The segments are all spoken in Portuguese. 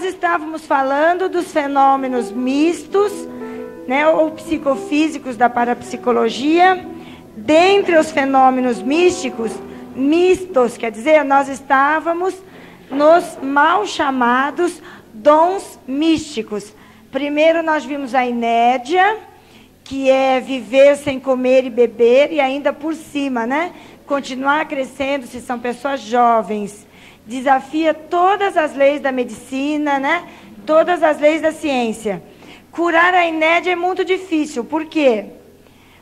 nós estávamos falando dos fenômenos mistos, né, ou psicofísicos da parapsicologia. Dentre os fenômenos místicos, mistos, quer dizer, nós estávamos nos mal chamados dons místicos. Primeiro nós vimos a inédia, que é viver sem comer e beber, e ainda por cima, né? Continuar crescendo se são pessoas jovens. Desafia todas as leis da medicina, né? Todas as leis da ciência. Curar a inédia é muito difícil. Por quê?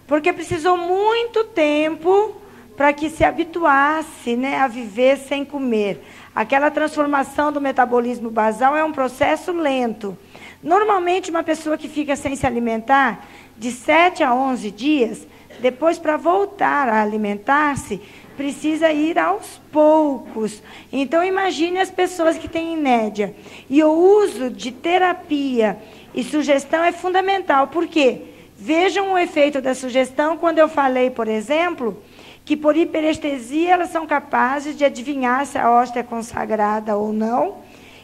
Porque precisou muito tempo para que se habituasse né, a viver sem comer. Aquela transformação do metabolismo basal é um processo lento. Normalmente, uma pessoa que fica sem se alimentar de 7 a 11 dias, depois, para voltar a alimentar-se, precisa ir aos poucos. Então, imagine as pessoas que têm inédia. E o uso de terapia e sugestão é fundamental. Por quê? Vejam o efeito da sugestão quando eu falei, por exemplo, que por hiperestesia elas são capazes de adivinhar se a hóstia é consagrada ou não,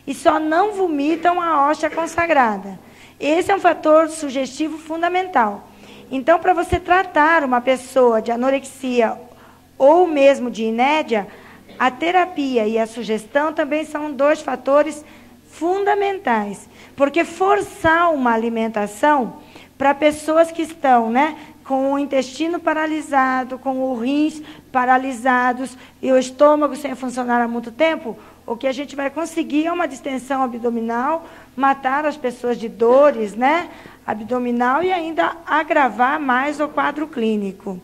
e só não vomitam a hóstia consagrada. Esse é um fator sugestivo fundamental. Então, para você tratar uma pessoa de anorexia ou mesmo de inédia, a terapia e a sugestão também são dois fatores fundamentais. Porque forçar uma alimentação para pessoas que estão né, com o intestino paralisado, com os rins paralisados e o estômago sem funcionar há muito tempo, o que a gente vai conseguir é uma distensão abdominal, matar as pessoas de dores, né, abdominal e ainda agravar mais o quadro clínico.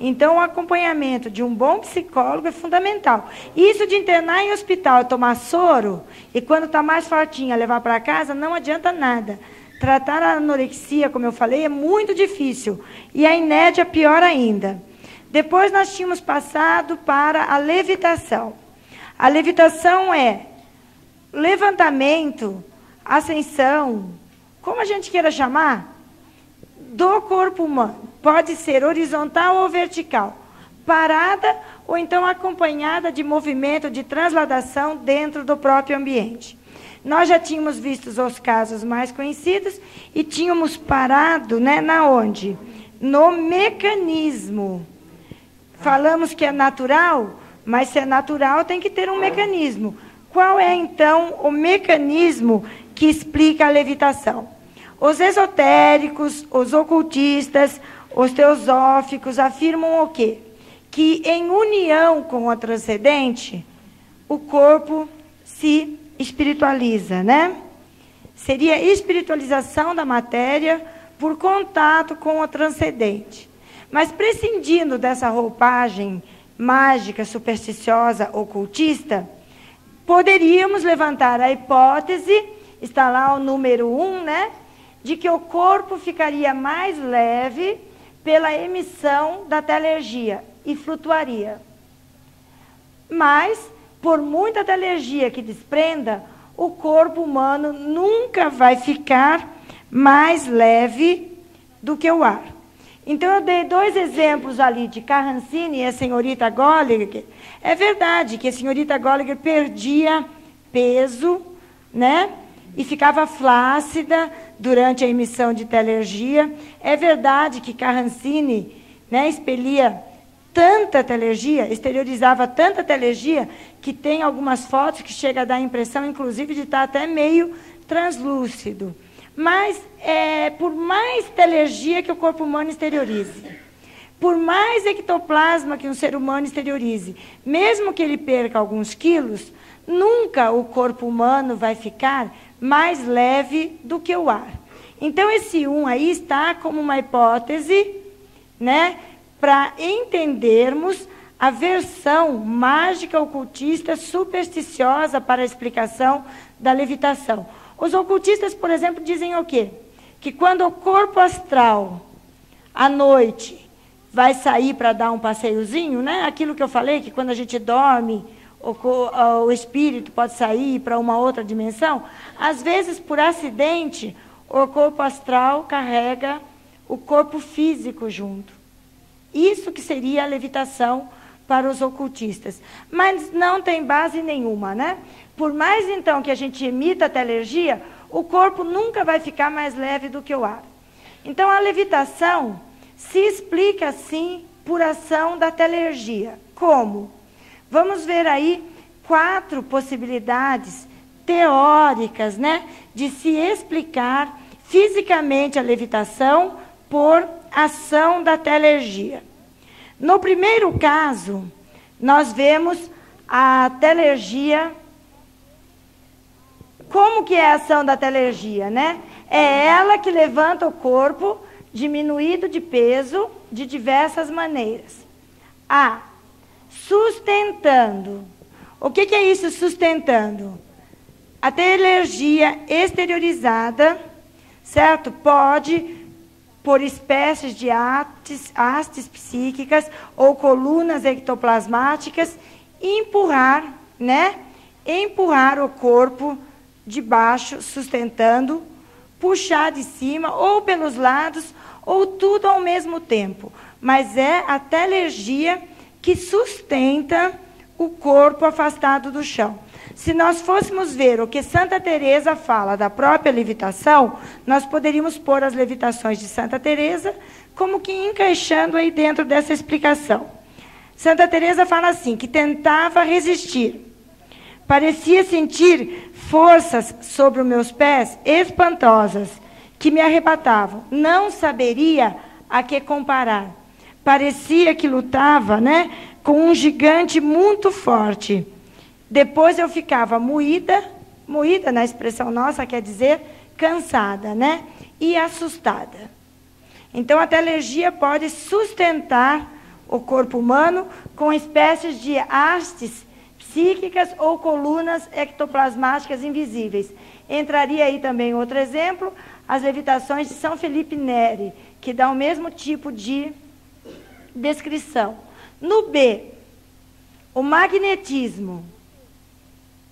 Então, o acompanhamento de um bom psicólogo é fundamental. Isso de internar em hospital, tomar soro, e quando está mais fortinha, levar para casa, não adianta nada. Tratar a anorexia, como eu falei, é muito difícil. E a inédia, pior ainda. Depois nós tínhamos passado para a levitação. A levitação é levantamento, ascensão, como a gente queira chamar, do corpo humano. Pode ser horizontal ou vertical, parada ou então acompanhada de movimento de transladação dentro do próprio ambiente. Nós já tínhamos visto os casos mais conhecidos e tínhamos parado, né, na onde? No mecanismo. Falamos que é natural, mas se é natural tem que ter um mecanismo. Qual é então o mecanismo que explica a levitação? Os esotéricos, os ocultistas, os teosóficos afirmam o quê? Que em união com o transcendente, o corpo se espiritualiza, né? Seria espiritualização da matéria por contato com o transcendente. Mas prescindindo dessa roupagem mágica, supersticiosa, ocultista, poderíamos levantar a hipótese, está lá o número um, né? De que o corpo ficaria mais leve pela emissão da telergia e flutuaria. Mas por muita da energia que desprenda, o corpo humano nunca vai ficar mais leve do que o ar. Então, eu dei dois exemplos ali de Carrancini e a senhorita Golliger. É verdade que a senhorita Golliger perdia peso, né? E ficava flácida durante a emissão de telergia. É verdade que Carrancini né, expelia tanta telergia, exteriorizava tanta telergia, que tem algumas fotos que chega a dar a impressão, inclusive, de estar até meio translúcido. Mas, é, por mais telergia que o corpo humano exteriorize, por mais ectoplasma que um ser humano exteriorize, mesmo que ele perca alguns quilos, nunca o corpo humano vai ficar mais leve do que o ar. Então, esse 1 um aí está como uma hipótese, né? para entendermos a versão mágica, ocultista, supersticiosa para a explicação da levitação. Os ocultistas, por exemplo, dizem o quê? Que quando o corpo astral, à noite, vai sair para dar um passeiozinho, né? aquilo que eu falei, que quando a gente dorme, o, espírito pode sair para uma outra dimensão, às vezes, por acidente, o corpo astral carrega o corpo físico junto. Isso que seria a levitação para os ocultistas. Mas não tem base nenhuma, né? Por mais então que a gente emita a telergia, o corpo nunca vai ficar mais leve do que o ar. Então a levitação se explica assim por ação da telergia. Como? Vamos ver aí quatro possibilidades teóricas, né, de se explicar fisicamente a levitação por ação da telergia. No primeiro caso, nós vemos a telergia. Como que é a ação da telergia, né? É ela que levanta o corpo diminuído de peso de diversas maneiras. A. Sustentando. O que, que é isso sustentando? A telergia exteriorizada, certo? Pode por espécies de hastes, hastes psíquicas ou colunas ectoplasmáticas, empurrar, né? Empurrar o corpo de baixo, sustentando, puxar de cima, ou pelos lados, ou tudo ao mesmo tempo. Mas é a telergia que sustenta o corpo afastado do chão. Se nós fôssemos ver o que Santa Teresa fala da própria levitação, nós poderíamos pôr as levitações de Santa Teresa como que encaixando aí dentro dessa explicação. Santa Teresa fala assim, que tentava resistir. Parecia sentir forças sobre os meus pés espantosas que me arrebatavam. Não saberia a que comparar. Parecia que lutava, né, com um gigante muito forte depois eu ficava moída, moída na expressão nossa quer dizer cansada, né? E assustada. Então a telergia pode sustentar o corpo humano com espécies de hastes psíquicas ou colunas ectoplasmáticas invisíveis. Entraria aí também outro exemplo, as levitações de São Felipe Neri, que dá o mesmo tipo de descrição. No B, o magnetismo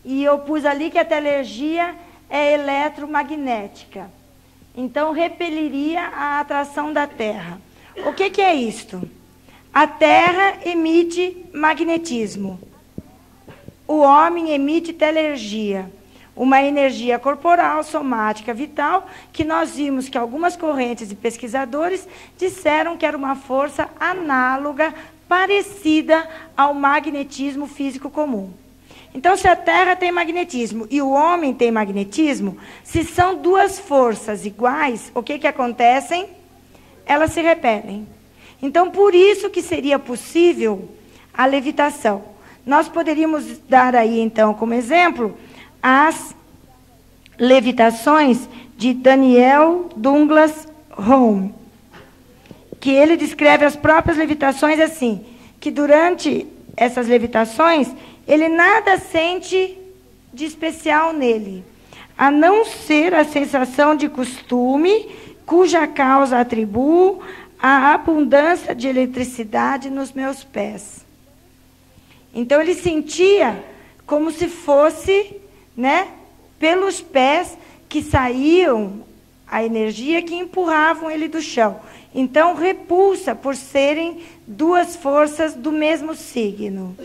e eu pus ali que a telergia é eletromagnética. Então, repeliria a atração da Terra. O que, que é isto? A Terra emite magnetismo. O homem emite telergia, uma energia corporal, somática, vital, que nós vimos que algumas correntes e pesquisadores disseram que era uma força análoga, parecida ao magnetismo físico comum. Então, se a Terra tem magnetismo e o homem tem magnetismo, se são duas forças iguais, o que, que acontecem? Elas se repelem. Então, por isso que seria possível a levitação. Nós poderíamos dar aí, então, como exemplo, as levitações de Daniel Douglas Home, que ele descreve as próprias levitações assim, que durante essas levitações ele nada sente de especial nele, a não ser a sensação de costume, cuja causa atribuo à abundância de eletricidade nos meus pés. Então ele sentia como se fosse, né, pelos pés que saíam a energia que empurravam ele do chão. Então repulsa por serem duas forças do mesmo signo.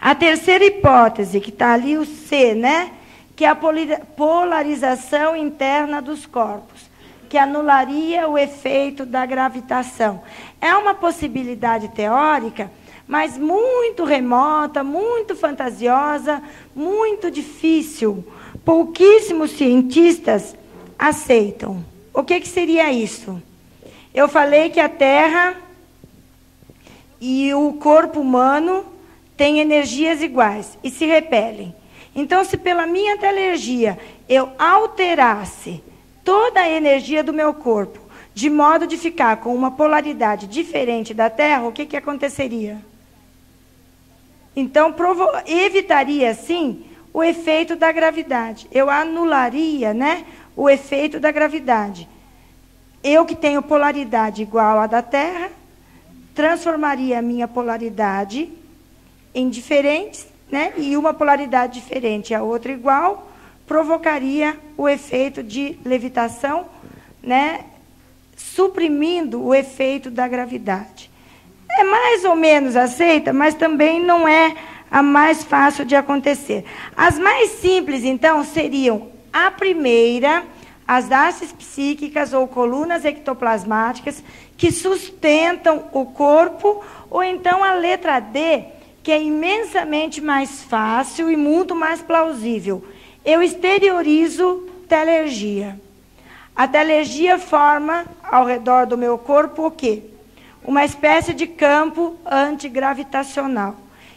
A terceira hipótese, que está ali o C, né? Que é a polarização interna dos corpos, que anularia o efeito da gravitação. É uma possibilidade teórica, mas muito remota, muito fantasiosa, muito difícil. Pouquíssimos cientistas aceitam. O que, que seria isso? Eu falei que a Terra e o corpo humano têm energias iguais e se repelem. Então, se pela minha telergia eu alterasse toda a energia do meu corpo, de modo de ficar com uma polaridade diferente da Terra, o que, que aconteceria? Então, evitaria, sim, o efeito da gravidade. Eu anularia né, o efeito da gravidade. Eu que tenho polaridade igual à da Terra, transformaria a minha polaridade em diferentes, né, e uma polaridade diferente a outra igual, provocaria o efeito de levitação, né, suprimindo o efeito da gravidade. É mais ou menos aceita, mas também não é a mais fácil de acontecer. As mais simples, então, seriam a primeira, as hastes psíquicas ou colunas ectoplasmáticas, que sustentam o corpo, ou então a letra D, que é imensamente mais fácil e muito mais plausível. Eu exteriorizo telergia. A telergia forma ao redor do meu corpo o quê? Uma espécie de campo antigravitacional.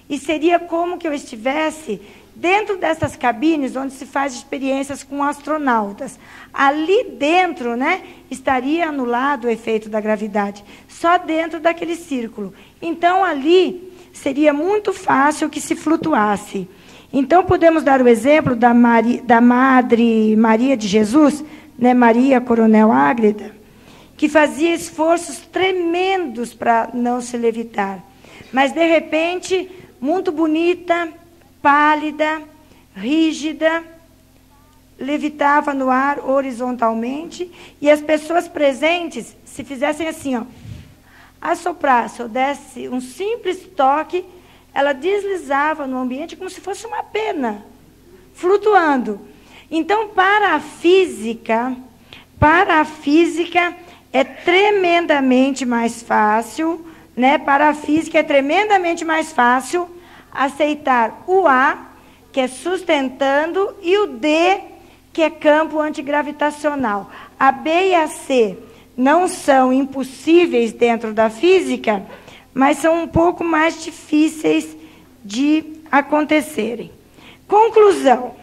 E seria como que eu estivesse dentro dessas cabines onde se faz experiências com astronautas. Ali dentro, né, estaria anulado o efeito da gravidade, só dentro daquele círculo. Então ali seria muito fácil que se flutuasse. Então podemos dar o exemplo da, Mari, da Madre Maria de Jesus, né, Maria Coronel Ágreda, que fazia esforços tremendos para não se levitar. Mas de repente, muito bonita, pálida, rígida, levitava no ar horizontalmente e as pessoas presentes, se fizessem assim, ó, assoprasse ou desse um simples toque, ela deslizava no ambiente como se fosse uma pena, flutuando. Então, para a física, para a física é tremendamente mais fácil, né? Para a física é tremendamente mais fácil aceitar o A, que é sustentando, e o D, que é campo antigravitacional. A B e a C não são impossíveis dentro da física, mas são um pouco mais difíceis de acontecerem. Conclusão: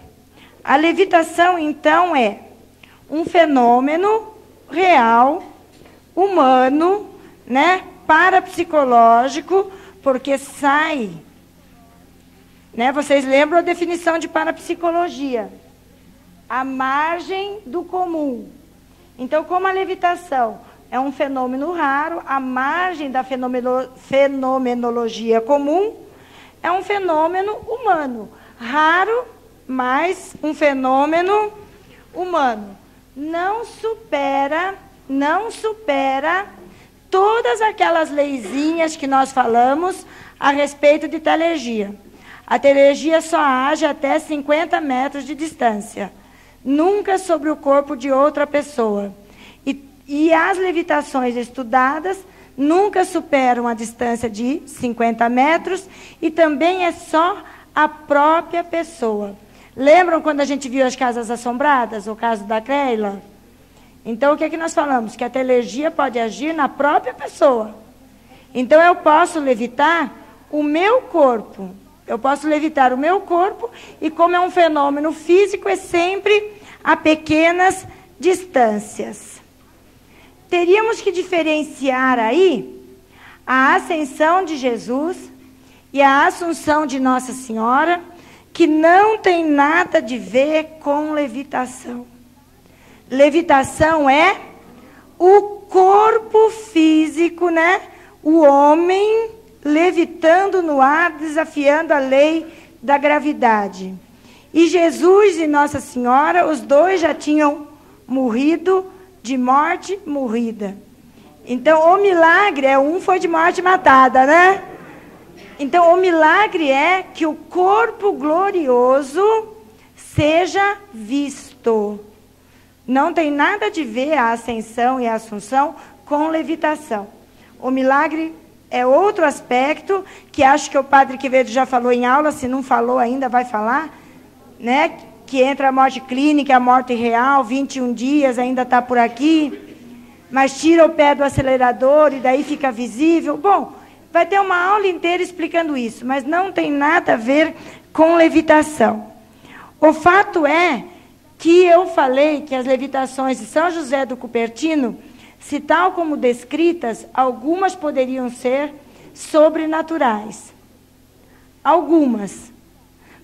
a levitação, então, é um fenômeno real, humano, né, parapsicológico, porque sai né? Vocês lembram a definição de parapsicologia? A margem do comum. Então, como a levitação é um fenômeno raro, a margem da fenomenologia comum é um fenômeno humano. Raro, mas um fenômeno humano. Não supera, não supera todas aquelas leizinhas que nós falamos a respeito de talergia. A telergia só age até 50 metros de distância, nunca sobre o corpo de outra pessoa. E, e as levitações estudadas nunca superam a distância de 50 metros e também é só a própria pessoa. Lembram quando a gente viu as casas assombradas, o caso da Creila? Então, o que é que nós falamos? Que a telergia pode agir na própria pessoa. Então, eu posso levitar o meu corpo, eu posso levitar o meu corpo e, como é um fenômeno físico, é sempre a pequenas distâncias. Teríamos que diferenciar aí a ascensão de Jesus e a assunção de Nossa Senhora, que não tem nada de ver com levitação. Levitação é o corpo físico, né? O homem levitando no ar, desafiando a lei da gravidade. E Jesus e Nossa Senhora, os dois já tinham morrido de morte morrida. Então, o milagre é um foi de morte matada, né? Então, o milagre é que o corpo glorioso seja visto. Não tem nada de ver a ascensão e a assunção com levitação. O milagre é outro aspecto que acho que o padre Quevedo já falou em aula, se não falou ainda, vai falar, né? Que entra a morte clínica, a morte real, 21 dias, ainda está por aqui, mas tira o pé do acelerador e daí fica visível. Bom, vai ter uma aula inteira explicando isso, mas não tem nada a ver com levitação. O fato é que eu falei que as levitações de São José do Cupertino se tal como descritas, algumas poderiam ser sobrenaturais. Algumas.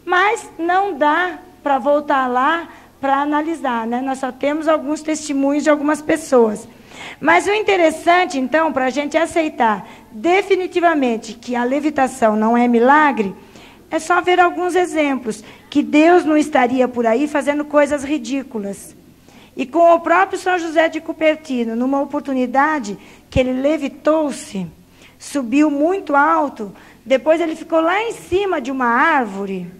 Mas não dá para voltar lá para analisar, né? Nós só temos alguns testemunhos de algumas pessoas. Mas o interessante, então, para a gente aceitar definitivamente que a levitação não é milagre, é só ver alguns exemplos que Deus não estaria por aí fazendo coisas ridículas. E com o próprio São José de Cupertino, numa oportunidade que ele levitou-se, subiu muito alto, Depois ele ficou lá em cima de uma árvore,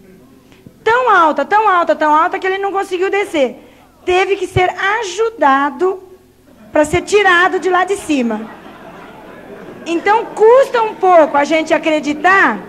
tão alta, tão alta, tão alta, que ele não conseguiu descer. Teve que ser ajudado para ser tirado de lá de cima. Então custa um pouco a gente acreditar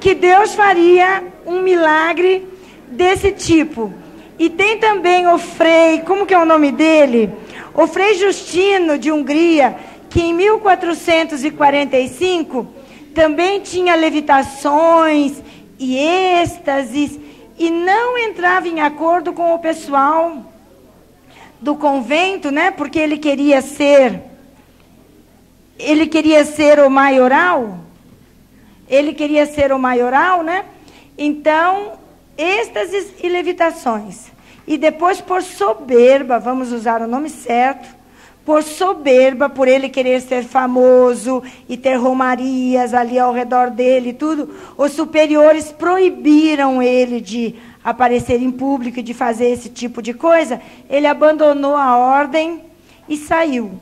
que Deus faria um milagre desse tipo. E tem também o Frei, como que é o nome dele? O Frei Justino de Hungria, que em 1445 também tinha levitações e êxtases e não entrava em acordo com o pessoal do convento, né? Porque ele queria ser ele queria ser o maioral. Ele queria ser o maioral, né? Então, êxtases e levitações. E depois, por soberba, vamos usar o nome certo, por soberba, por ele querer ser famoso e ter romarias ali ao redor dele e tudo, os superiores proibiram ele de aparecer em público e de fazer esse tipo de coisa. Ele abandonou a ordem e saiu.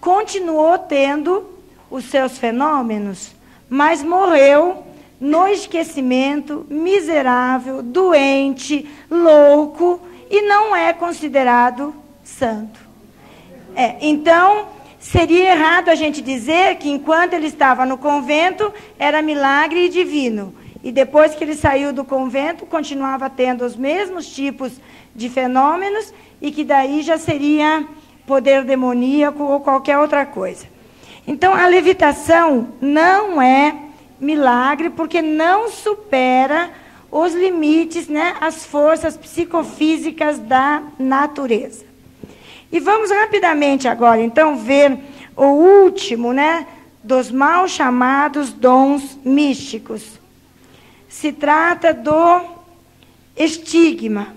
Continuou tendo os seus fenômenos, mas morreu no esquecimento, miserável, doente, louco e não é considerado santo. É, então, seria errado a gente dizer que enquanto ele estava no convento era milagre e divino. E depois que ele saiu do convento, continuava tendo os mesmos tipos de fenômenos e que daí já seria poder demoníaco ou qualquer outra coisa. Então, a levitação não é milagre porque não supera os limites, né, as forças psicofísicas da natureza. E vamos rapidamente agora, então, ver o último, né, dos mal chamados dons místicos. Se trata do estigma.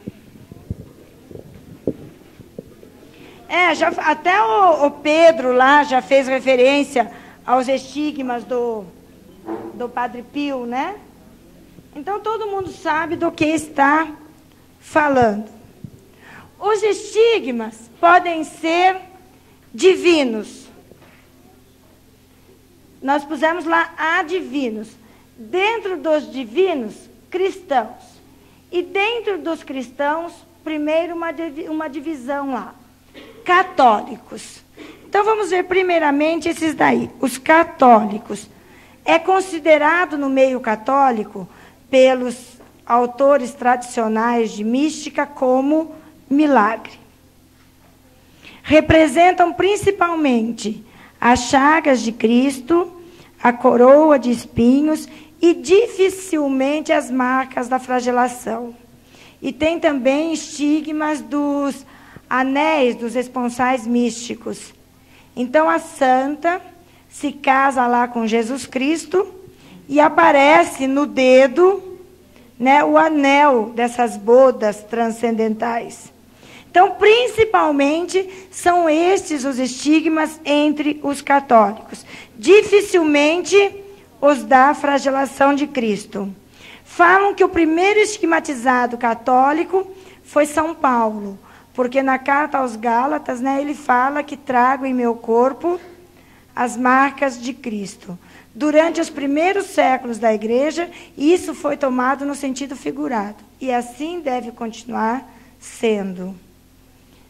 É, já, até o, o Pedro lá já fez referência aos estigmas do, do Padre Pio, né? Então todo mundo sabe do que está falando. Os estigmas podem ser divinos. Nós pusemos lá adivinos. Dentro dos divinos, cristãos. E dentro dos cristãos, primeiro uma, uma divisão lá. Católicos. Então vamos ver primeiramente esses daí, os católicos. É considerado no meio católico, pelos autores tradicionais de mística, como milagre. Representam principalmente as chagas de Cristo, a coroa de espinhos e dificilmente as marcas da flagelação. E tem também estigmas dos anéis dos esponsais místicos. Então a santa se casa lá com Jesus Cristo e aparece no dedo né, o anel dessas bodas transcendentais. Então, principalmente, são estes os estigmas entre os católicos. Dificilmente os da flagelação de Cristo. Falam que o primeiro estigmatizado católico foi São Paulo, porque na carta aos Gálatas, né, ele fala que trago em meu corpo as marcas de Cristo. Durante os primeiros séculos da igreja, isso foi tomado no sentido figurado. E assim deve continuar sendo.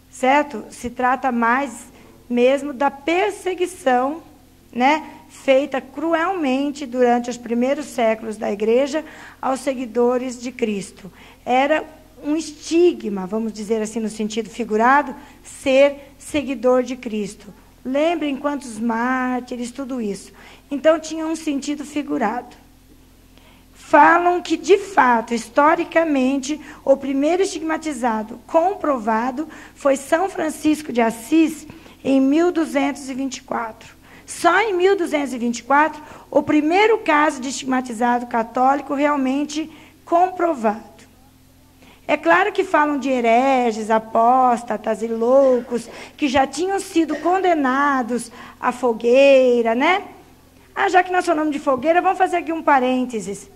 Certo? Se trata mais mesmo da perseguição, né, feita cruelmente durante os primeiros séculos da igreja aos seguidores de Cristo. Era um estigma, vamos dizer assim no sentido figurado, ser seguidor de Cristo. Lembrem quantos mártires, tudo isso. Então tinha um sentido figurado. Falam que, de fato, historicamente, o primeiro estigmatizado comprovado foi São Francisco de Assis em 1224. Só em 1224, o primeiro caso de estigmatizado católico realmente comprovado. É claro que falam de hereges, apóstatas e loucos que já tinham sido condenados à fogueira, né? Ah, já que nós falamos de fogueira, vamos fazer aqui um parênteses.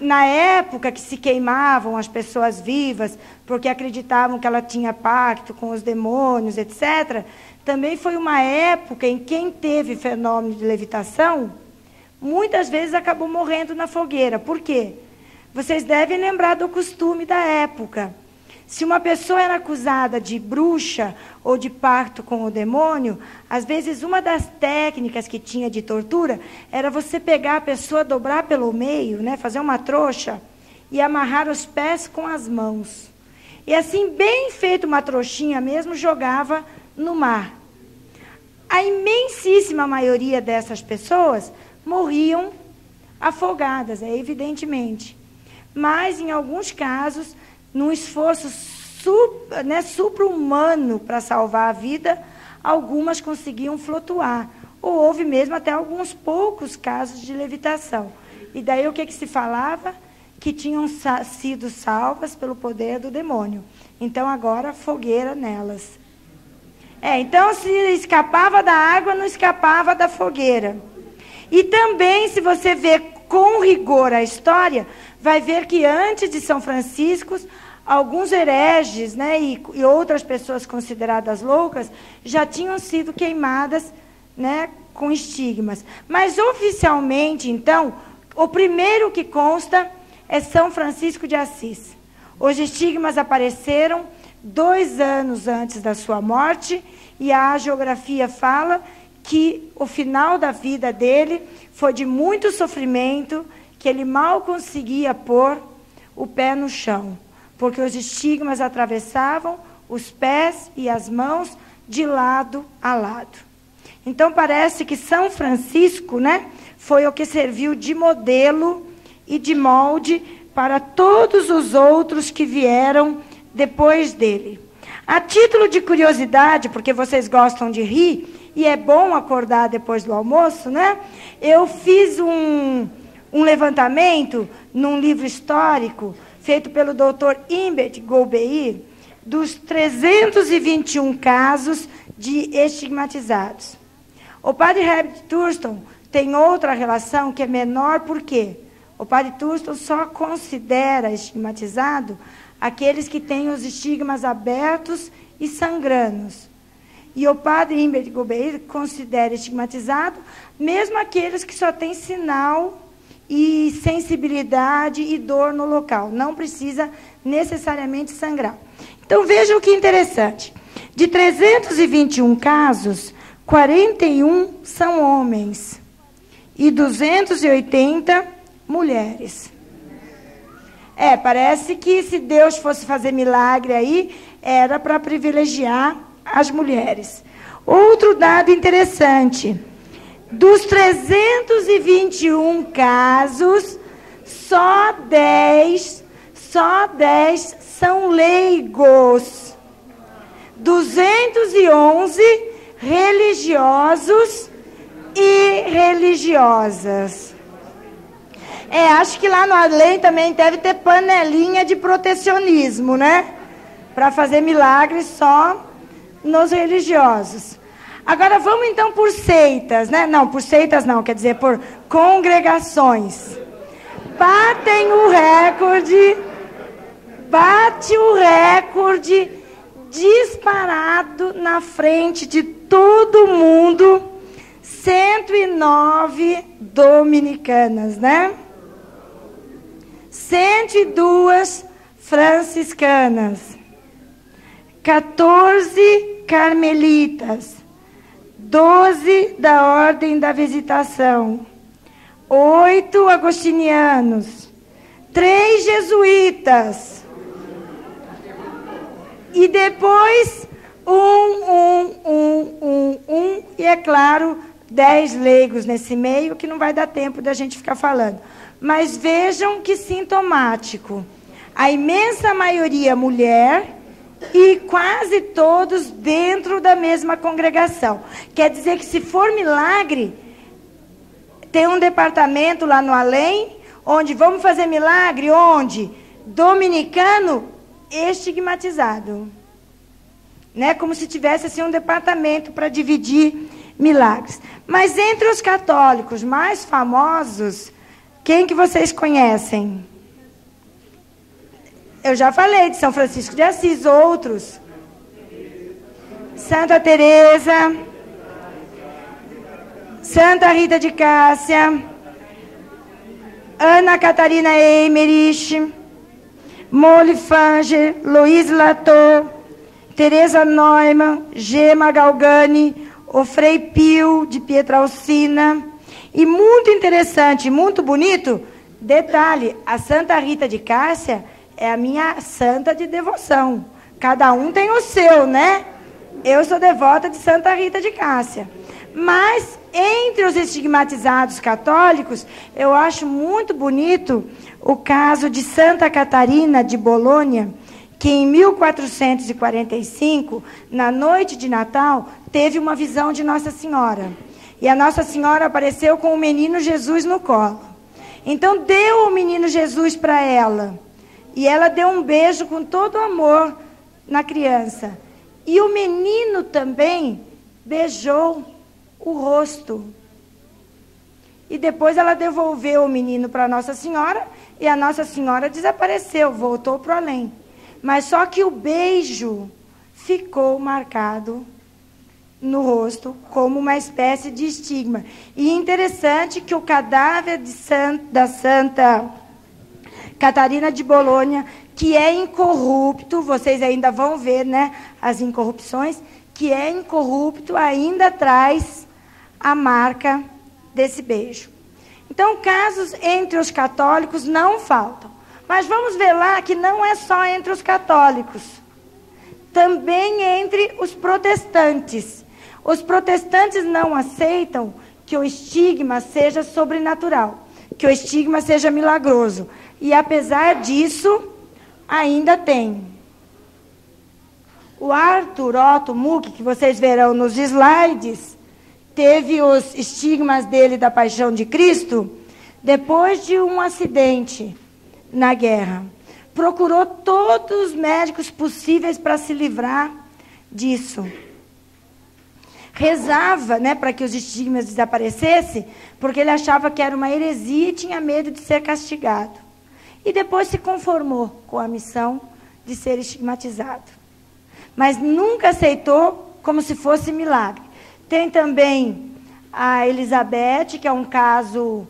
Na época que se queimavam as pessoas vivas, porque acreditavam que ela tinha pacto com os demônios, etc., também foi uma época em quem teve fenômeno de levitação, muitas vezes acabou morrendo na fogueira. Por quê? Vocês devem lembrar do costume da época. Se uma pessoa era acusada de bruxa ou de pacto com o demônio, às vezes uma das técnicas que tinha de tortura era você pegar a pessoa, dobrar pelo meio, né, fazer uma trouxa e amarrar os pés com as mãos. E assim, bem feito uma trouxinha mesmo, jogava no mar. A imensíssima maioria dessas pessoas morriam afogadas, é evidentemente. Mas, em alguns casos, num esforço né, supra-humano para salvar a vida, algumas conseguiam flutuar. Ou houve mesmo até alguns poucos casos de levitação. E daí o que, que se falava? Que tinham sa sido salvas pelo poder do demônio. Então agora fogueira nelas. É, então se escapava da água, não escapava da fogueira. E também, se você ver com rigor a história, vai ver que antes de São Francisco, alguns hereges né, e, e, outras pessoas consideradas loucas já tinham sido queimadas né, com estigmas. Mas oficialmente, então, o primeiro que consta é São Francisco de Assis. Os estigmas apareceram dois anos antes da sua morte e a geografia fala que o final da vida dele foi de muito sofrimento, que ele mal conseguia pôr o pé no chão porque os estigmas atravessavam os pés e as mãos de lado a lado. Então parece que São Francisco, né, foi o que serviu de modelo e de molde para todos os outros que vieram depois dele. A título de curiosidade, porque vocês gostam de rir e é bom acordar depois do almoço, né? Eu fiz um, um levantamento num livro histórico feito pelo doutor Imbert Golbeir, dos 321 casos de estigmatizados. O padre Herbert Thurston tem outra relação que é menor, por quê? O padre Thurston só considera estigmatizado aqueles que têm os estigmas abertos e sangranos. E o padre Imbert Golbeir considera estigmatizado mesmo aqueles que só têm sinal e sensibilidade e dor no local. Não precisa necessariamente sangrar. Então vejam que interessante. De 321 casos, 41 são homens e 280 mulheres. É, parece que se Deus fosse fazer milagre aí, era para privilegiar as mulheres. Outro dado interessante. Dos 321 casos, só 10, só 10 são leigos. 211 religiosos e religiosas. É, acho que lá no além também deve ter panelinha de protecionismo, né? Para fazer milagres só nos religiosos. Agora vamos então por seitas, né? Não, por seitas não, quer dizer por congregações. Batem o recorde, bate o recorde disparado na frente de todo mundo, 109 dominicanas, né? 102 franciscanas, 14 carmelitas, doze da Ordem da Visitação, oito agostinianos, três jesuítas, e depois um, um, um, um, um, e é claro, dez leigos nesse meio, que não vai dar tempo da gente ficar falando. Mas vejam que sintomático. A imensa maioria mulher e quase todos dentro da mesma congregação. Quer dizer que se for milagre, tem um departamento lá no além, onde vamos fazer milagre, onde dominicano estigmatizado. Né? Como se tivesse assim um departamento para dividir milagres. Mas entre os católicos mais famosos, quem que vocês conhecem? Eu já falei de São Francisco de Assis, outros. Santa Teresa, Santa Rita de Cássia, Ana Catarina Eimerich, Molly Fanger, Luiz Latô, Tereza Neumann, Gema Galgani, Ofrei Pio, de Pietralcina. E muito interessante, muito bonito, detalhe, a Santa Rita de Cássia é a minha santa de devoção. Cada um tem o seu, né? Eu sou devota de Santa Rita de Cássia. Mas entre os estigmatizados católicos, eu acho muito bonito o caso de Santa Catarina de Bolônia, que em 1445, na noite de Natal, teve uma visão de Nossa Senhora. E a Nossa Senhora apareceu com o menino Jesus no colo. Então deu o menino Jesus para ela. E ela deu um beijo com todo amor na criança. E o menino também beijou o rosto. E depois ela devolveu o menino para Nossa Senhora e a Nossa Senhora desapareceu, voltou para além. Mas só que o beijo ficou marcado no rosto como uma espécie de estigma. E interessante que o cadáver da Santa Catarina de Bolônia, que é incorrupto, vocês ainda vão ver, né, as incorrupções, que é incorrupto, ainda traz a marca desse beijo. Então, casos entre os católicos não faltam. Mas vamos ver lá que não é só entre os católicos. Também entre os protestantes. Os protestantes não aceitam que o estigma seja sobrenatural, que o estigma seja milagroso. E apesar disso, ainda tem. O Arthur Otto Muck, que vocês verão nos slides, teve os estigmas dele da paixão de Cristo depois de um acidente na guerra. Procurou todos os médicos possíveis para se livrar disso. Rezava né, para que os estigmas desaparecessem, porque ele achava que era uma heresia e tinha medo de ser castigado. E depois se conformou com a missão de ser estigmatizado. Mas nunca aceitou como se fosse milagre. Tem também a Elizabeth, que é um caso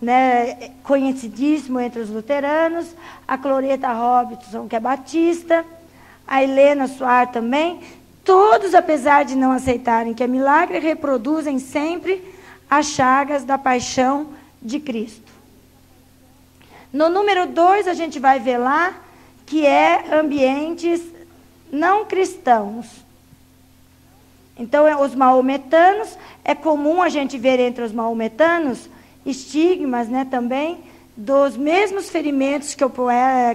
né, conhecidíssimo entre os luteranos, a Cloreta Robertson, que é batista, a Helena Soar também. Todos, apesar de não aceitarem que é milagre, reproduzem sempre as chagas da paixão de Cristo. No número 2, a gente vai ver lá que é ambientes não cristãos. Então, é, os maometanos, é comum a gente ver entre os maometanos estigmas né, também dos mesmos ferimentos que o,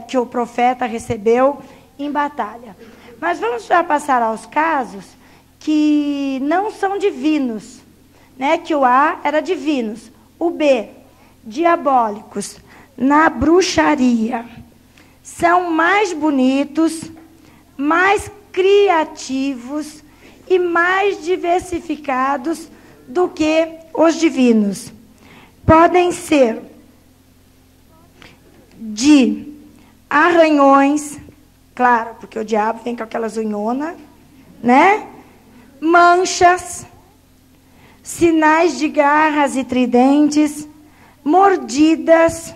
que o profeta recebeu em batalha. Mas vamos já passar aos casos que não são divinos, né? Que o A era divinos, o B diabólicos na bruxaria. São mais bonitos, mais criativos e mais diversificados do que os divinos. Podem ser de arranhões, claro, porque o diabo vem com aquelas unhonas, né? Manchas, sinais de garras e tridentes, mordidas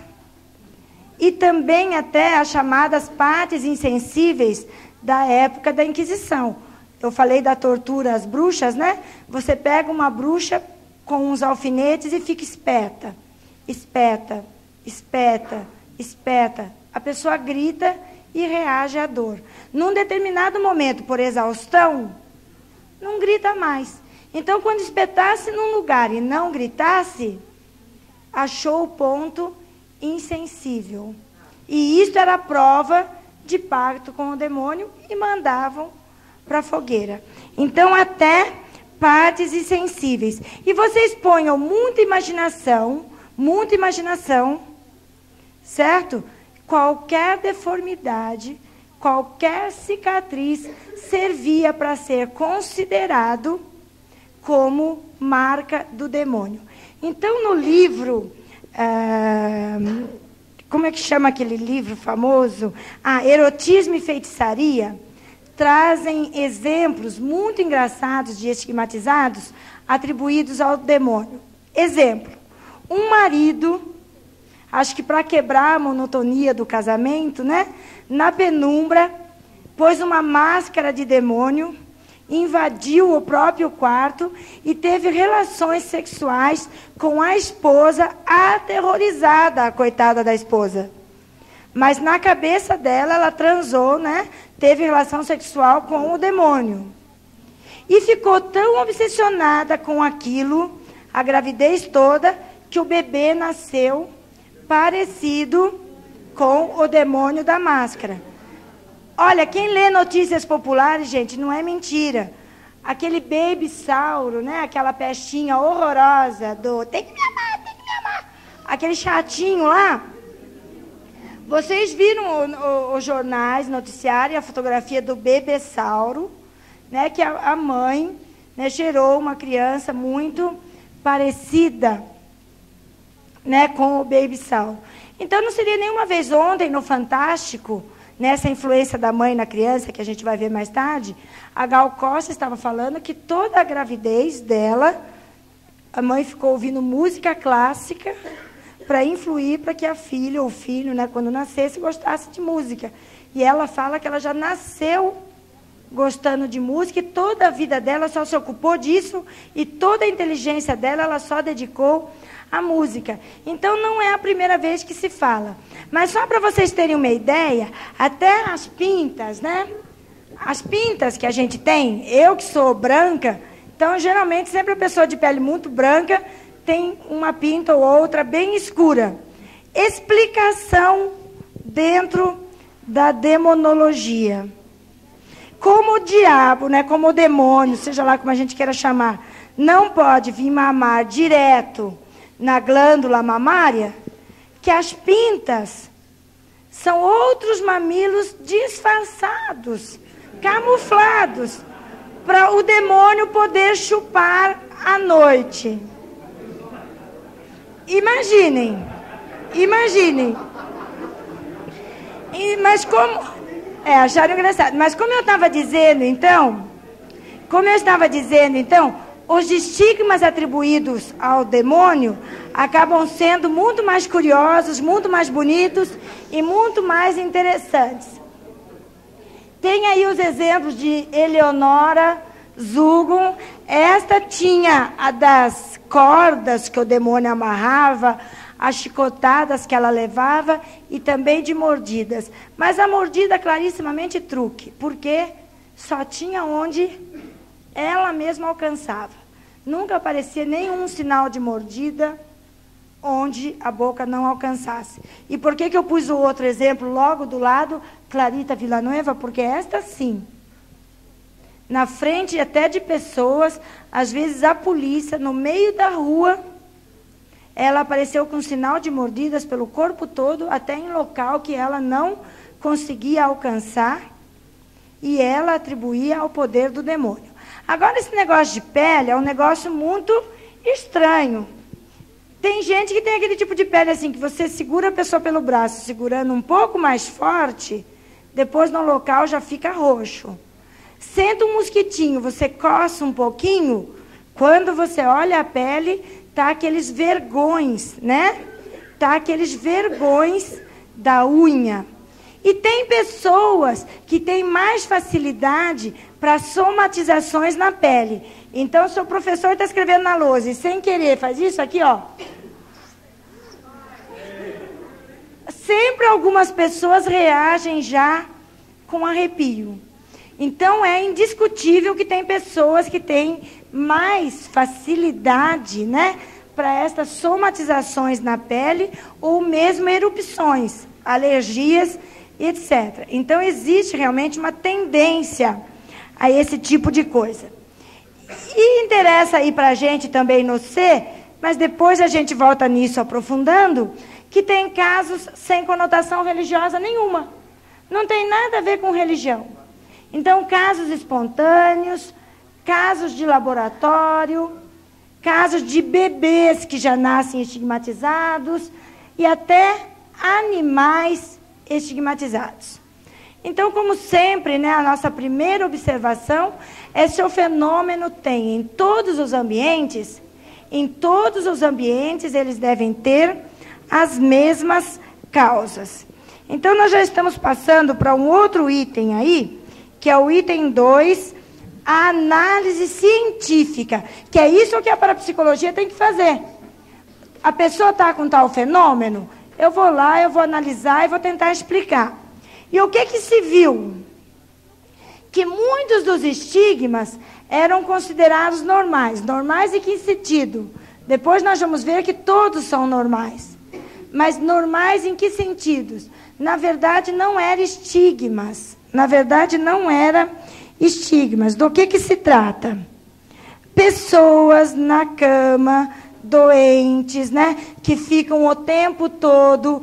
e também até as chamadas partes insensíveis da época da Inquisição eu falei da tortura às bruxas, né? Você pega uma bruxa com uns alfinetes e fica espeta, espeta, espeta, espeta. A pessoa grita e reage à dor. Num determinado momento, por exaustão, não grita mais. Então, quando espetasse num lugar e não gritasse, achou o ponto insensível. E isso era prova de pacto com o demônio e mandavam para a fogueira. Então, até partes insensíveis. E vocês ponham muita imaginação, muita imaginação, certo? Qualquer deformidade, qualquer cicatriz servia para ser considerado como marca do demônio. Então, no livro. Como é que chama aquele livro famoso? Ah, Erotismo e Feitiçaria trazem exemplos muito engraçados de estigmatizados atribuídos ao demônio. Exemplo: um marido acho que para quebrar a monotonia do casamento, né? Na penumbra, pôs uma máscara de demônio, invadiu o próprio quarto e teve relações sexuais com a esposa, aterrorizada, a coitada da esposa. Mas na cabeça dela, ela transou, né? Teve relação sexual com o demônio. E ficou tão obsessionada com aquilo, a gravidez toda, que o bebê nasceu parecido com o demônio da máscara. Olha, quem lê notícias populares, gente, não é mentira. Aquele baby sauro, né? Aquela pestinha horrorosa do tem que me amar, tem que me amar. Aquele chatinho lá. Vocês viram os jornais, noticiário, a fotografia do bebê sauro, né? Que a, a mãe né, gerou uma criança muito parecida né, com o Baby Sal. Então, não seria nenhuma vez ontem no Fantástico, nessa influência da mãe na criança, que a gente vai ver mais tarde, a Gal Costa estava falando que toda a gravidez dela, a mãe ficou ouvindo música clássica para influir para que a filha ou o filho, né, quando nascesse, gostasse de música. E ela fala que ela já nasceu gostando de música e toda a vida dela só se ocupou disso e toda a inteligência dela ela só dedicou à música. Então não é a primeira vez que se fala. Mas só para vocês terem uma ideia, até as pintas, né? As pintas que a gente tem, eu que sou branca, então geralmente sempre a pessoa de pele muito branca tem uma pinta ou outra bem escura. Explicação dentro da demonologia. Como o diabo, né, como o demônio, seja lá como a gente queira chamar, não pode vir mamar direto na glândula mamária, que as pintas são outros mamilos disfarçados, camuflados, para o demônio poder chupar à noite. Imaginem, imaginem. E, mas como é, acharam engraçado. Mas como eu estava dizendo, então, como eu estava dizendo, então, os estigmas atribuídos ao demônio acabam sendo muito mais curiosos, muito mais bonitos e muito mais interessantes. Tem aí os exemplos de Eleonora Zugon. Esta tinha a das cordas que o demônio amarrava, as chicotadas que ela levava e também de mordidas. Mas a mordida clarissimamente truque, porque só tinha onde ela mesma alcançava. Nunca aparecia nenhum sinal de mordida onde a boca não alcançasse. E por que, que eu pus o outro exemplo logo do lado, Clarita Villanueva? Porque esta sim, na frente até de pessoas, às vezes a polícia, no meio da rua, ela apareceu com sinal de mordidas pelo corpo todo, até em local que ela não conseguia alcançar, e ela atribuía ao poder do demônio. Agora, esse negócio de pele é um negócio muito estranho. Tem gente que tem aquele tipo de pele assim, que você segura a pessoa pelo braço, segurando um pouco mais forte, depois no local já fica roxo. Sendo um mosquitinho, você coça um pouquinho, quando você olha a pele, tá aqueles vergões, né? Tá aqueles vergões da unha. E tem pessoas que têm mais facilidade para somatizações na pele. Então, se o professor está escrevendo na lousa e sem querer faz isso aqui, ó. Sempre algumas pessoas reagem já com arrepio. Então, é indiscutível que tem pessoas que têm mais facilidade, né, para estas somatizações na pele ou mesmo erupções, alergias, etc. Então existe realmente uma tendência a esse tipo de coisa. E interessa aí para a gente também no C, mas depois a gente volta nisso aprofundando, que tem casos sem conotação religiosa nenhuma. Não tem nada a ver com religião. Então, casos espontâneos, casos de laboratório, casos de bebês que já nascem estigmatizados e até animais estigmatizados. Então, como sempre, né, a nossa primeira observação é se o fenômeno tem em todos os ambientes, em todos os ambientes eles devem ter as mesmas causas. Então, nós já estamos passando para um outro item aí, que é o item 2, a análise científica, que é isso que a parapsicologia tem que fazer. A pessoa está com tal fenômeno, eu vou lá, eu vou analisar e vou tentar explicar. E o que, que se viu? Que muitos dos estigmas eram considerados normais. Normais em que sentido? Depois nós vamos ver que todos são normais. Mas normais em que sentidos? Na verdade, não eram estigmas. Na verdade, não era estigmas. Do que, que se trata? Pessoas na cama, doentes, né? Que ficam o tempo todo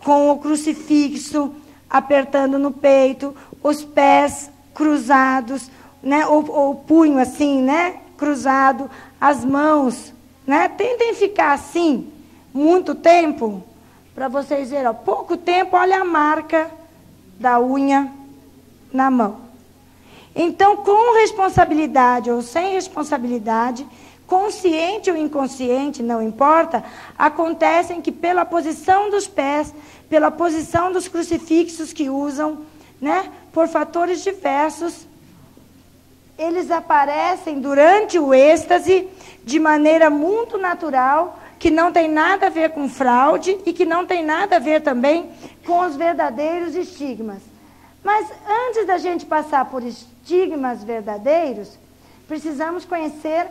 com o crucifixo apertando no peito, os pés cruzados, né? O, o punho assim, né? Cruzado, as mãos, né? Tentem ficar assim muito tempo para vocês verem, ó, pouco tempo, olha a marca da unha na mão. Então, com responsabilidade ou sem responsabilidade, consciente ou inconsciente, não importa, acontecem que pela posição dos pés, pela posição dos crucifixos que usam, né, por fatores diversos, eles aparecem durante o êxtase de maneira muito natural, que não tem nada a ver com fraude e que não tem nada a ver também com os verdadeiros estigmas. Mas antes da gente passar por estigmas verdadeiros, precisamos conhecer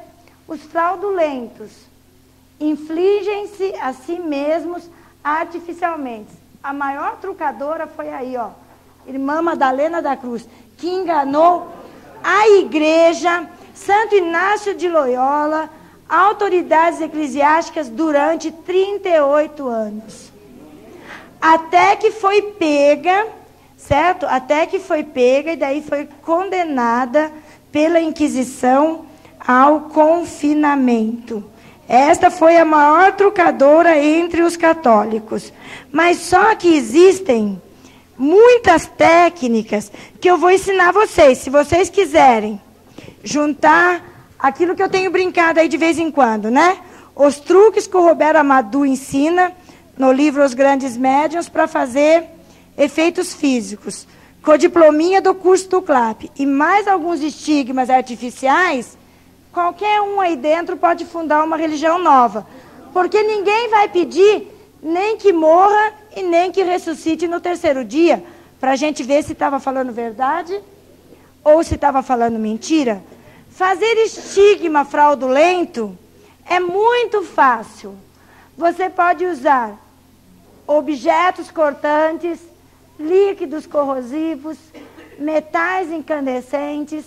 os fraudulentos. Infligem-se a si mesmos artificialmente. A maior trucadora foi aí, ó, irmã Madalena da Cruz, que enganou a igreja, Santo Inácio de Loyola, autoridades eclesiásticas durante 38 anos. Até que foi pega, certo? Até que foi pega e daí foi condenada pela Inquisição ao confinamento. Esta foi a maior trucadora entre os católicos. Mas só que existem muitas técnicas que eu vou ensinar vocês, se vocês quiserem juntar aquilo que eu tenho brincado aí de vez em quando, né? Os truques que o Roberto Amadu ensina no livro Os Grandes Médiuns para fazer efeitos físicos. Com a diplominha do curso do CLAP e mais alguns estigmas artificiais, qualquer um aí dentro pode fundar uma religião nova. Porque ninguém vai pedir nem que morra e nem que ressuscite no terceiro dia, para a gente ver se estava falando verdade ou se estava falando mentira. Fazer estigma fraudulento é muito fácil. Você pode usar objetos cortantes, líquidos corrosivos, metais incandescentes,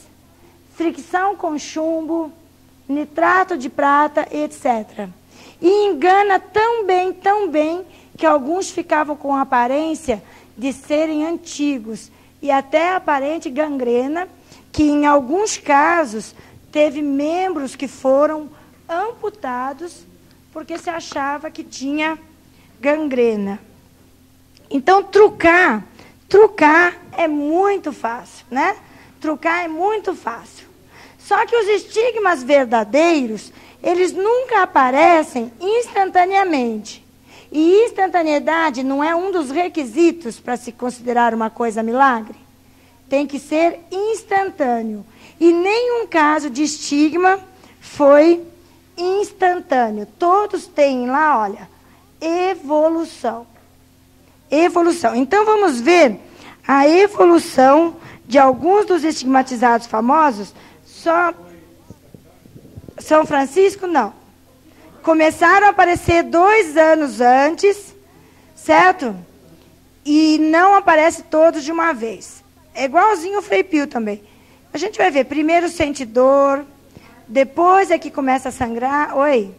fricção com chumbo, nitrato de prata, etc. E engana tão bem, tão bem, que alguns ficavam com a aparência de serem antigos e até aparente gangrena, que em alguns casos teve membros que foram amputados porque se achava que tinha gangrena. Então, trucar, trucar é muito fácil, né? Trucar é muito fácil. Só que os estigmas verdadeiros, eles nunca aparecem instantaneamente. E instantaneidade não é um dos requisitos para se considerar uma coisa milagre. Tem que ser instantâneo. E nenhum caso de estigma foi instantâneo. Todos têm lá, olha, evolução. Evolução. Então vamos ver a evolução de alguns dos estigmatizados famosos. Só São Francisco, não. Começaram a aparecer dois anos antes, certo? E não aparece todos de uma vez. É igualzinho o Frei Pio também. A gente vai ver, primeiro sente dor, depois é que começa a sangrar. Oi?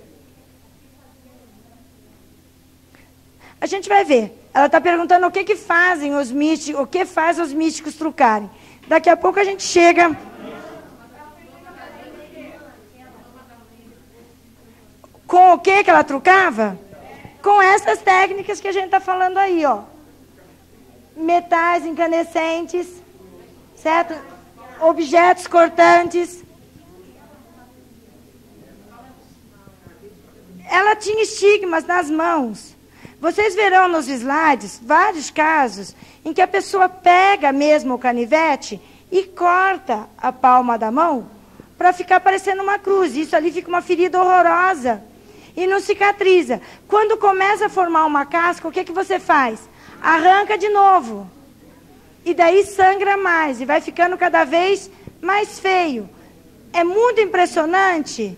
A gente vai ver. Ela está perguntando o que, que fazem os místicos, o que faz os místicos trucarem. Daqui a pouco a gente chega. Com o que que ela trucava? Com essas técnicas que a gente está falando aí, ó. Metais incandescentes, certo? Objetos cortantes. Ela tinha estigmas nas mãos. Vocês verão nos slides vários casos em que a pessoa pega mesmo o canivete e corta a palma da mão para ficar parecendo uma cruz. Isso ali fica uma ferida horrorosa e não cicatriza. Quando começa a formar uma casca, o que, que você faz? Arranca de novo. E daí sangra mais e vai ficando cada vez mais feio. É muito impressionante,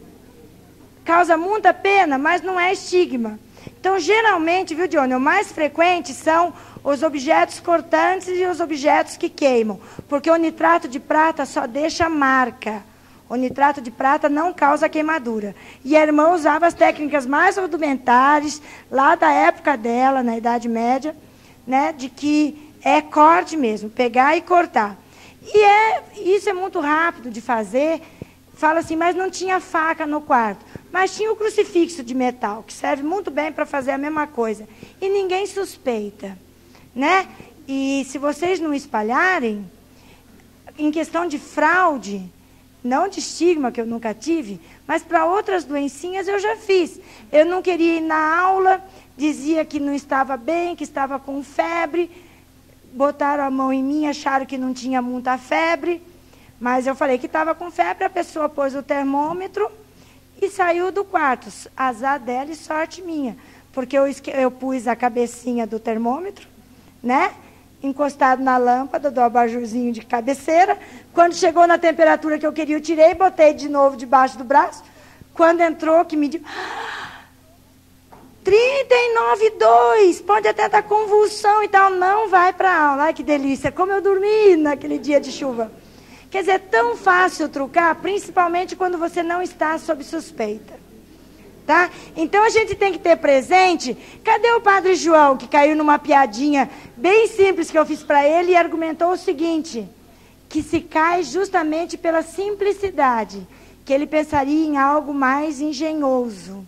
causa muita pena, mas não é estigma. Então, geralmente, viu, Johnny, o mais frequente são os objetos cortantes e os objetos que queimam. Porque o nitrato de prata só deixa marca. O nitrato de prata não causa queimadura. E a irmã usava as técnicas mais rudimentares, lá da época dela, na Idade Média, né, de que é corte mesmo, pegar e cortar. E é, isso é muito rápido de fazer. Fala assim, mas não tinha faca no quarto. Mas tinha o crucifixo de metal, que serve muito bem para fazer a mesma coisa. E ninguém suspeita. Né? E se vocês não espalharem, em questão de fraude, não de estigma, que eu nunca tive, mas para outras doencinhas eu já fiz. Eu não queria ir na aula, dizia que não estava bem, que estava com febre. Botaram a mão em mim, acharam que não tinha muita febre. Mas eu falei que estava com febre, a pessoa pôs o termômetro e saiu do quarto. Azar dela e sorte minha. Porque eu, eu pus a cabecinha do termômetro, né? Encostado na lâmpada do abajurzinho de cabeceira. Quando chegou na temperatura que eu queria, eu tirei e botei de novo debaixo do braço. Quando entrou, que mediu. 39,2. Pode até dar convulsão e tal. Não vai para aula. Ai, que delícia. Como eu dormi naquele dia de chuva. Quer dizer, é tão fácil trucar, principalmente quando você não está sob suspeita. Tá? Então a gente tem que ter presente. Cadê o padre João, que caiu numa piadinha bem simples que eu fiz para ele e argumentou o seguinte: que se cai justamente pela simplicidade, que ele pensaria em algo mais engenhoso.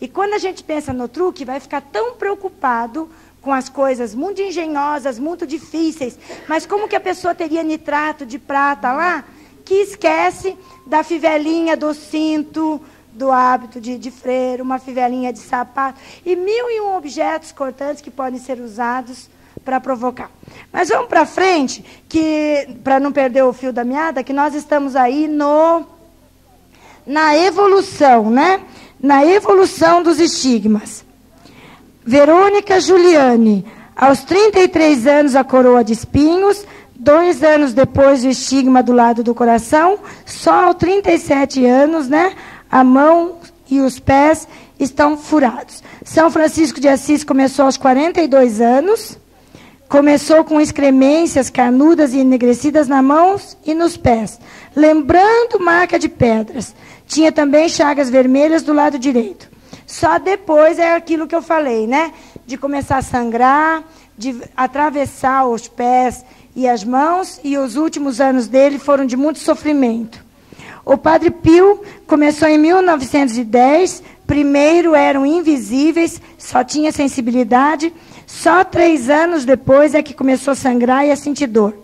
E quando a gente pensa no truque, vai ficar tão preocupado com as coisas muito engenhosas, muito difíceis, mas como que a pessoa teria nitrato de prata lá, que esquece da fivelinha do cinto, do hábito de, de freiro, uma fivelinha de sapato, e mil e um objetos cortantes que podem ser usados para provocar. Mas vamos para frente, que para não perder o fio da meada, que nós estamos aí no na evolução, né? Na evolução dos estigmas. Verônica Giuliani, aos 33 anos, a coroa de espinhos. Dois anos depois, o estigma do lado do coração. Só aos 37 anos, né? A mão e os pés estão furados. São Francisco de Assis começou aos 42 anos. Começou com excremências carnudas e enegrecidas nas mãos e nos pés, lembrando marca de pedras. Tinha também chagas vermelhas do lado direito. Só depois é aquilo que eu falei, né? De começar a sangrar, de atravessar os pés e as mãos, e os últimos anos dele foram de muito sofrimento. O Padre Pio começou em 1910, primeiro eram invisíveis, só tinha sensibilidade, só três anos depois é que começou a sangrar e a sentir dor.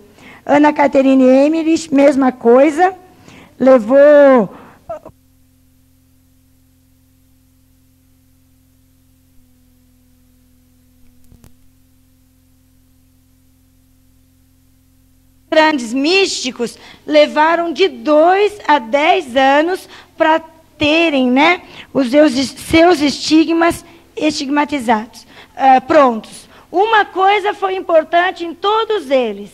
Ana Caterine Emmerich, mesma coisa, levou grandes místicos levaram de dois a dez anos para terem né, os seus, estigmas estigmatizados, uh, prontos. Uma coisa foi importante em todos eles,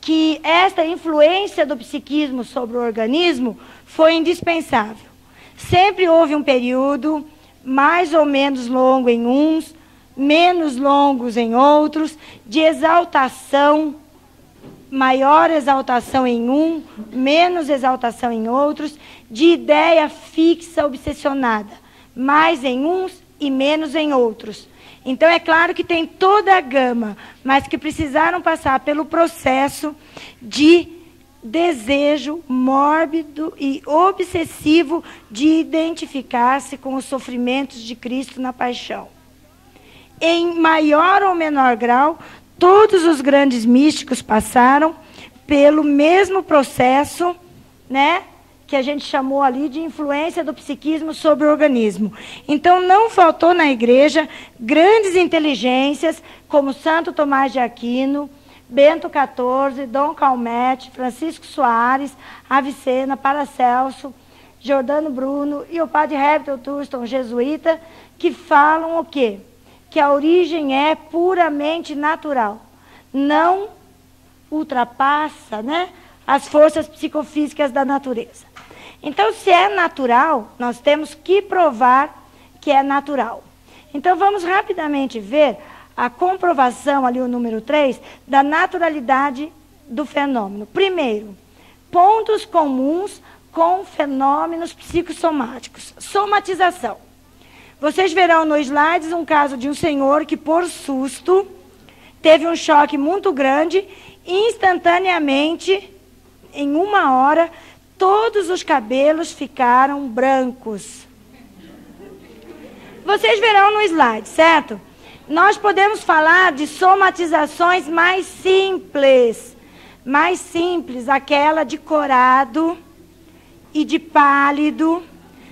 que esta influência do psiquismo sobre o organismo foi indispensável. Sempre houve um período mais ou menos longo em uns, menos longos em outros, de exaltação maior exaltação em um, menos exaltação em outros, de ideia fixa obsessionada, mais em uns e menos em outros. Então é claro que tem toda a gama, mas que precisaram passar pelo processo de desejo mórbido e obsessivo de identificar-se com os sofrimentos de Cristo na paixão. Em maior ou menor grau, Todos os grandes místicos passaram pelo mesmo processo, né, que a gente chamou ali de influência do psiquismo sobre o organismo. Então, não faltou na igreja grandes inteligências, como Santo Tomás de Aquino, Bento XIV, Dom Calmette, Francisco Soares, Avicena, Paracelso, Jordano Bruno e o padre Herbert Thurston, jesuíta, que falam o quê? Que a origem é puramente natural, não ultrapassa né, as forças psicofísicas da natureza. Então, se é natural, nós temos que provar que é natural. Então, vamos rapidamente ver a comprovação, ali o número 3, da naturalidade do fenômeno. Primeiro, pontos comuns com fenômenos psicossomáticos. Somatização. Vocês verão no slides um caso de um senhor que, por susto, teve um choque muito grande, instantaneamente, em uma hora, todos os cabelos ficaram brancos. Vocês verão no slide, certo? Nós podemos falar de somatizações mais simples. Mais simples, aquela de corado e de pálido,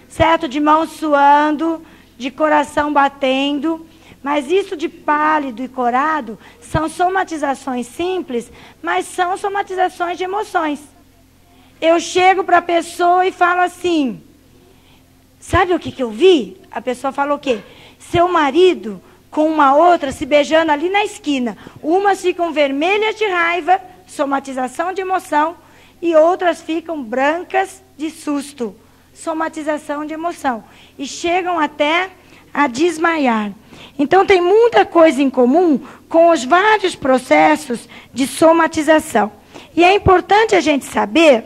certo? De mão suando, de coração batendo. Mas isso de pálido e corado são somatizações simples, mas são somatizações de emoções eu chego para a pessoa e falo assim: Sabe o que, que eu vi? A pessoa falou o quê? Seu marido com uma outra se beijando ali na esquina. Umas ficam vermelhas de raiva, somatização de emoção, e outras ficam brancas de susto, somatização de emoção. E chegam até a desmaiar. Então, tem muita coisa em comum com os vários processos de somatização. E é importante a gente saber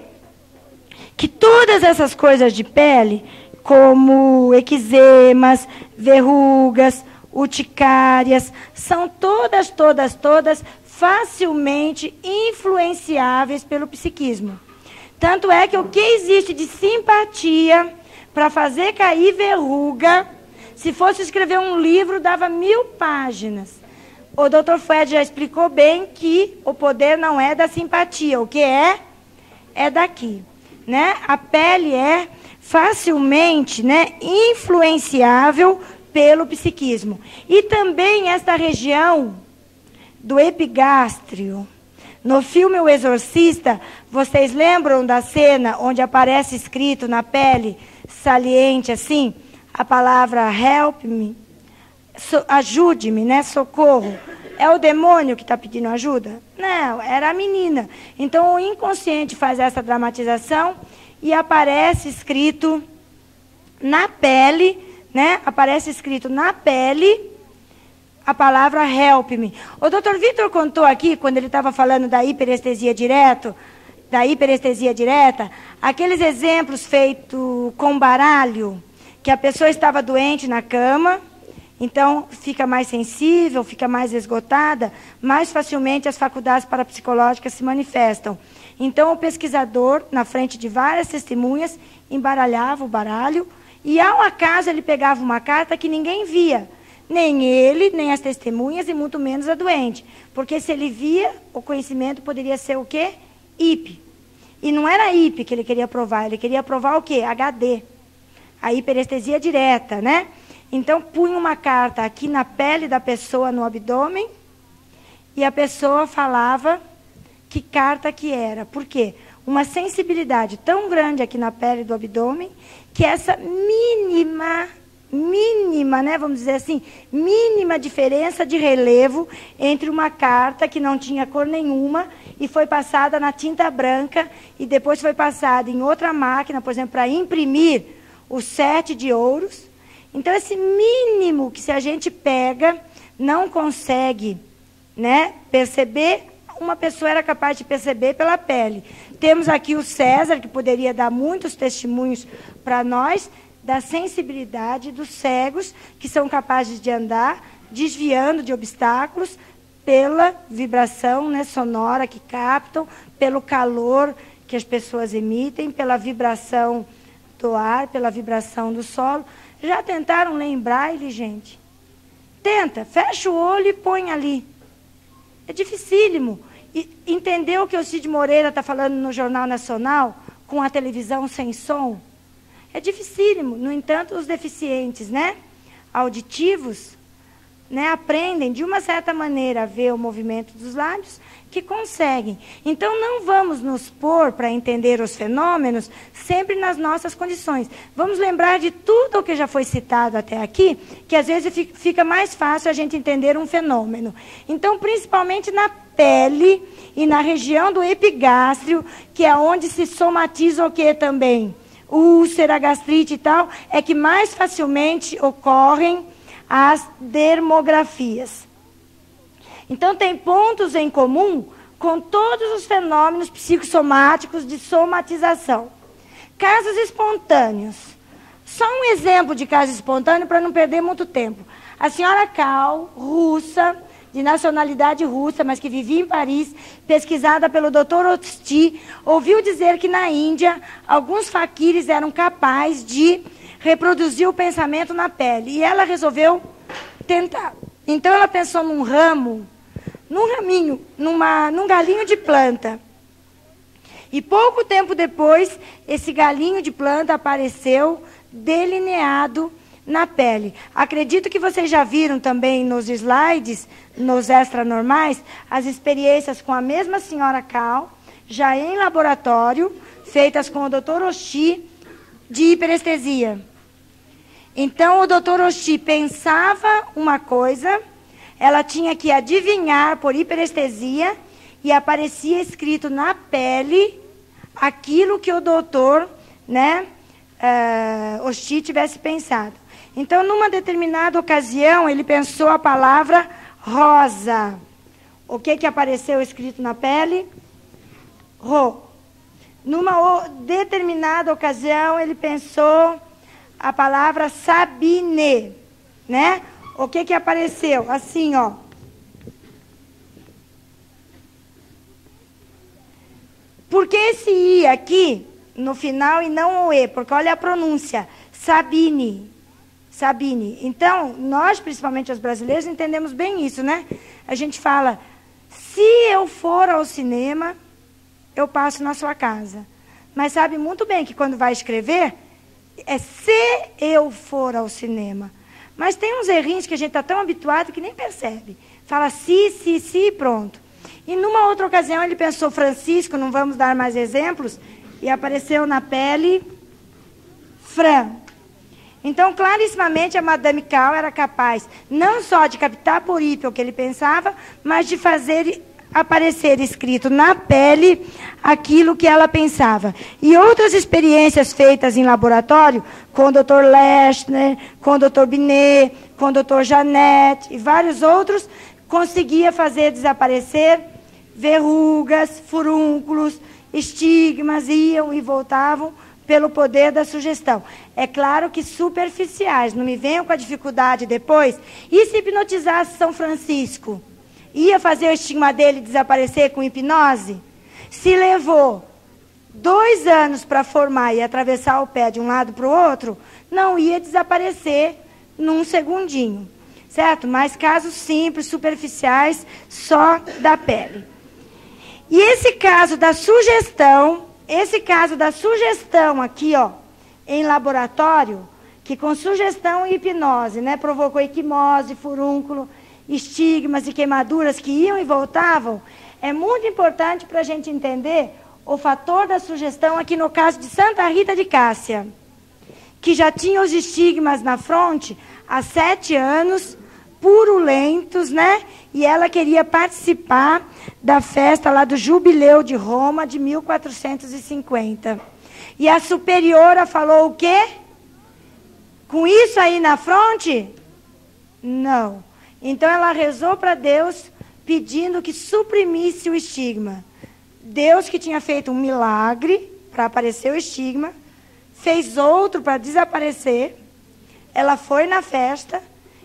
que todas essas coisas de pele, como eczemas, verrugas, urticárias, são todas, todas, todas facilmente influenciáveis pelo psiquismo. Tanto é que o que existe de simpatia para fazer cair verruga, se fosse escrever um livro, dava mil páginas. O Dr. Fred já explicou bem que o poder não é da simpatia, o que é? É daqui né? A pele é facilmente, né, influenciável pelo psiquismo. E também esta região do epigástrio. No filme O Exorcista, vocês lembram da cena onde aparece escrito na pele, saliente assim, a palavra help me, so, ajude-me, né, socorro. É o demônio que está pedindo ajuda? Não, era a menina. Então o inconsciente faz essa dramatização e aparece escrito na pele, né? Aparece escrito na pele a palavra help me. O doutor Vitor contou aqui, quando ele estava falando da hiperestesia direto, da hiperestesia direta, aqueles exemplos feitos com baralho, que a pessoa estava doente na cama, então, fica mais sensível, fica mais esgotada, mais facilmente as faculdades parapsicológicas se manifestam. Então, o pesquisador, na frente de várias testemunhas, embaralhava o baralho e, ao acaso, ele pegava uma carta que ninguém via. Nem ele, nem as testemunhas, e muito menos a doente. Porque se ele via, o conhecimento poderia ser o quê? IP. E não era IP que ele queria provar, ele queria provar o quê? HD. A hiperestesia direta, né? Então, punha uma carta aqui na pele da pessoa, no abdômen, e a pessoa falava que carta que era. Por quê? Uma sensibilidade tão grande aqui na pele do abdômen, que essa mínima, mínima, né, vamos dizer assim, mínima diferença de relevo entre uma carta que não tinha cor nenhuma e foi passada na tinta branca e depois foi passada em outra máquina, por exemplo, para imprimir o sete de ouros, então, esse mínimo que se a gente pega, não consegue né, perceber, uma pessoa era capaz de perceber pela pele. Temos aqui o César, que poderia dar muitos testemunhos para nós, da sensibilidade dos cegos, que são capazes de andar desviando de obstáculos pela vibração né, sonora que captam, pelo calor que as pessoas emitem, pela vibração do ar, pela vibração do solo. Já tentaram lembrar ele, gente? Tenta, fecha o olho e põe ali. É dificílimo. E entendeu o que o Cid Moreira está falando no Jornal Nacional? com a televisão sem som? É dificílimo. No entanto, os deficientes, né, auditivos, né, aprendem de uma certa maneira a ver o movimento dos lábios que conseguem. Então não vamos nos pôr para entender os fenômenos sempre nas nossas condições. Vamos lembrar de tudo o que já foi citado até aqui, que às vezes fica mais fácil a gente entender um fenômeno. Então, principalmente na pele e na região do epigástrio, que é onde se somatiza o que também? Úlcera, gastrite e tal, é que mais facilmente ocorrem as dermografias. Então, tem pontos em comum com todos os fenômenos psicossomáticos de somatização. Casos espontâneos. Só um exemplo de caso espontâneo para não perder muito tempo. A senhora Cal, russa, de nacionalidade russa, mas que vivia em Paris, pesquisada pelo Dr. Osti, ouviu dizer que na Índia alguns faquires eram capazes de reproduzir o pensamento na pele. E ela resolveu tentar. Então ela pensou num ramo, num raminho, numa, num galinho de planta. E pouco tempo depois, esse galinho de planta apareceu delineado na pele. Acredito que vocês já viram também nos slides, nos extra normais, as experiências com a mesma senhora Cal, já em laboratório, feitas com o Dr. Oxi, de hiperestesia. Então, o doutor Oxi pensava uma coisa, ela tinha que adivinhar por hiperestesia e aparecia escrito na pele aquilo que o doutor, né, uh, Oxi tivesse pensado. Então, numa determinada ocasião, ele pensou a palavra rosa. O que, que apareceu escrito na pele? Ro. Numa determinada ocasião, ele pensou a palavra Sabine, né? O que que apareceu? Assim, ó. Por que esse I aqui no final e não o E? Porque olha a pronúncia. Sabine. Sabine. Então, nós, principalmente os brasileiros, entendemos bem isso, né? A gente fala, se eu for ao cinema, eu passo na sua casa. Mas sabe muito bem que quando vai escrever, é se eu for ao cinema. Mas tem uns errinhos que a gente está tão habituado que nem percebe. Fala se, se, se, pronto. E numa outra ocasião ele pensou Francisco, não vamos dar mais exemplos, e apareceu na pele Fran. Então, clarissimamente, a Madame Cal era capaz não só de captar por ípio o que ele pensava, mas de fazer aparecer escrito na pele aquilo que ela pensava. E outras experiências feitas em laboratório, com o Dr. Lechner, com o Dr. Binet, com o Dr. Janete e vários outros, conseguia fazer desaparecer verrugas, furúnculos, estigmas, iam e voltavam pelo poder da sugestão. É claro que superficiais, não me venham com a dificuldade depois. E se hipnotizasse São Francisco? ia fazer o estigma dele desaparecer com hipnose? Se levou dois anos para formar e atravessar o pé de um lado para o outro, não ia desaparecer num segundinho. Certo? Mas casos simples, superficiais, só da pele. E esse caso da sugestão, esse caso da sugestão aqui, ó, em laboratório, que com sugestão e hipnose, né, provocou equimose, furúnculo, estigmas e queimaduras que iam e voltavam, é muito importante para a gente entender o fator da sugestão aqui no caso de Santa Rita de Cássia, que já tinha os estigmas na fronte há sete anos, purulentos, né? E ela queria participar da festa lá do Jubileu de Roma de 1450. E a superiora falou o quê? Com isso aí na fronte? Não. Então ela rezou para Deus pedindo que suprimisse o estigma. Deus que tinha feito um milagre para aparecer o estigma, fez outro para desaparecer. Ela foi na festa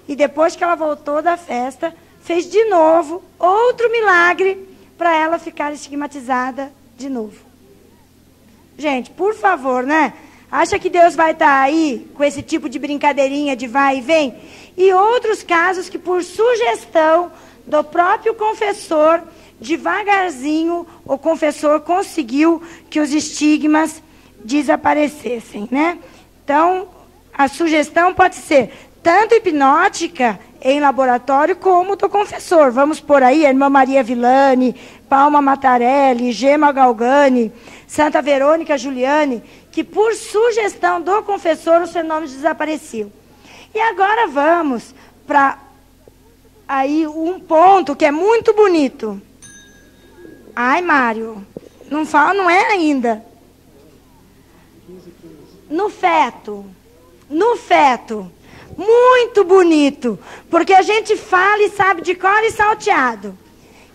e depois que ela voltou da festa, fez de novo outro milagre para ela ficar estigmatizada de novo. Gente, por favor, né? Acha que Deus vai estar tá aí com esse tipo de brincadeirinha de vai e vem? E outros casos que, por sugestão do próprio confessor, devagarzinho o confessor conseguiu que os estigmas desaparecessem, né? Então, a sugestão pode ser tanto hipnótica em laboratório como do confessor. Vamos por aí, a irmã Maria Villani, Palma Matarelli, Gema Galgani, Santa Verônica Giuliani, que por sugestão do confessor os fenômenos desapareciam. E agora vamos para aí um ponto que é muito bonito. Ai, Mário, não fala, não é ainda. No feto. No feto. Muito bonito. Porque a gente fala e sabe de cor e salteado.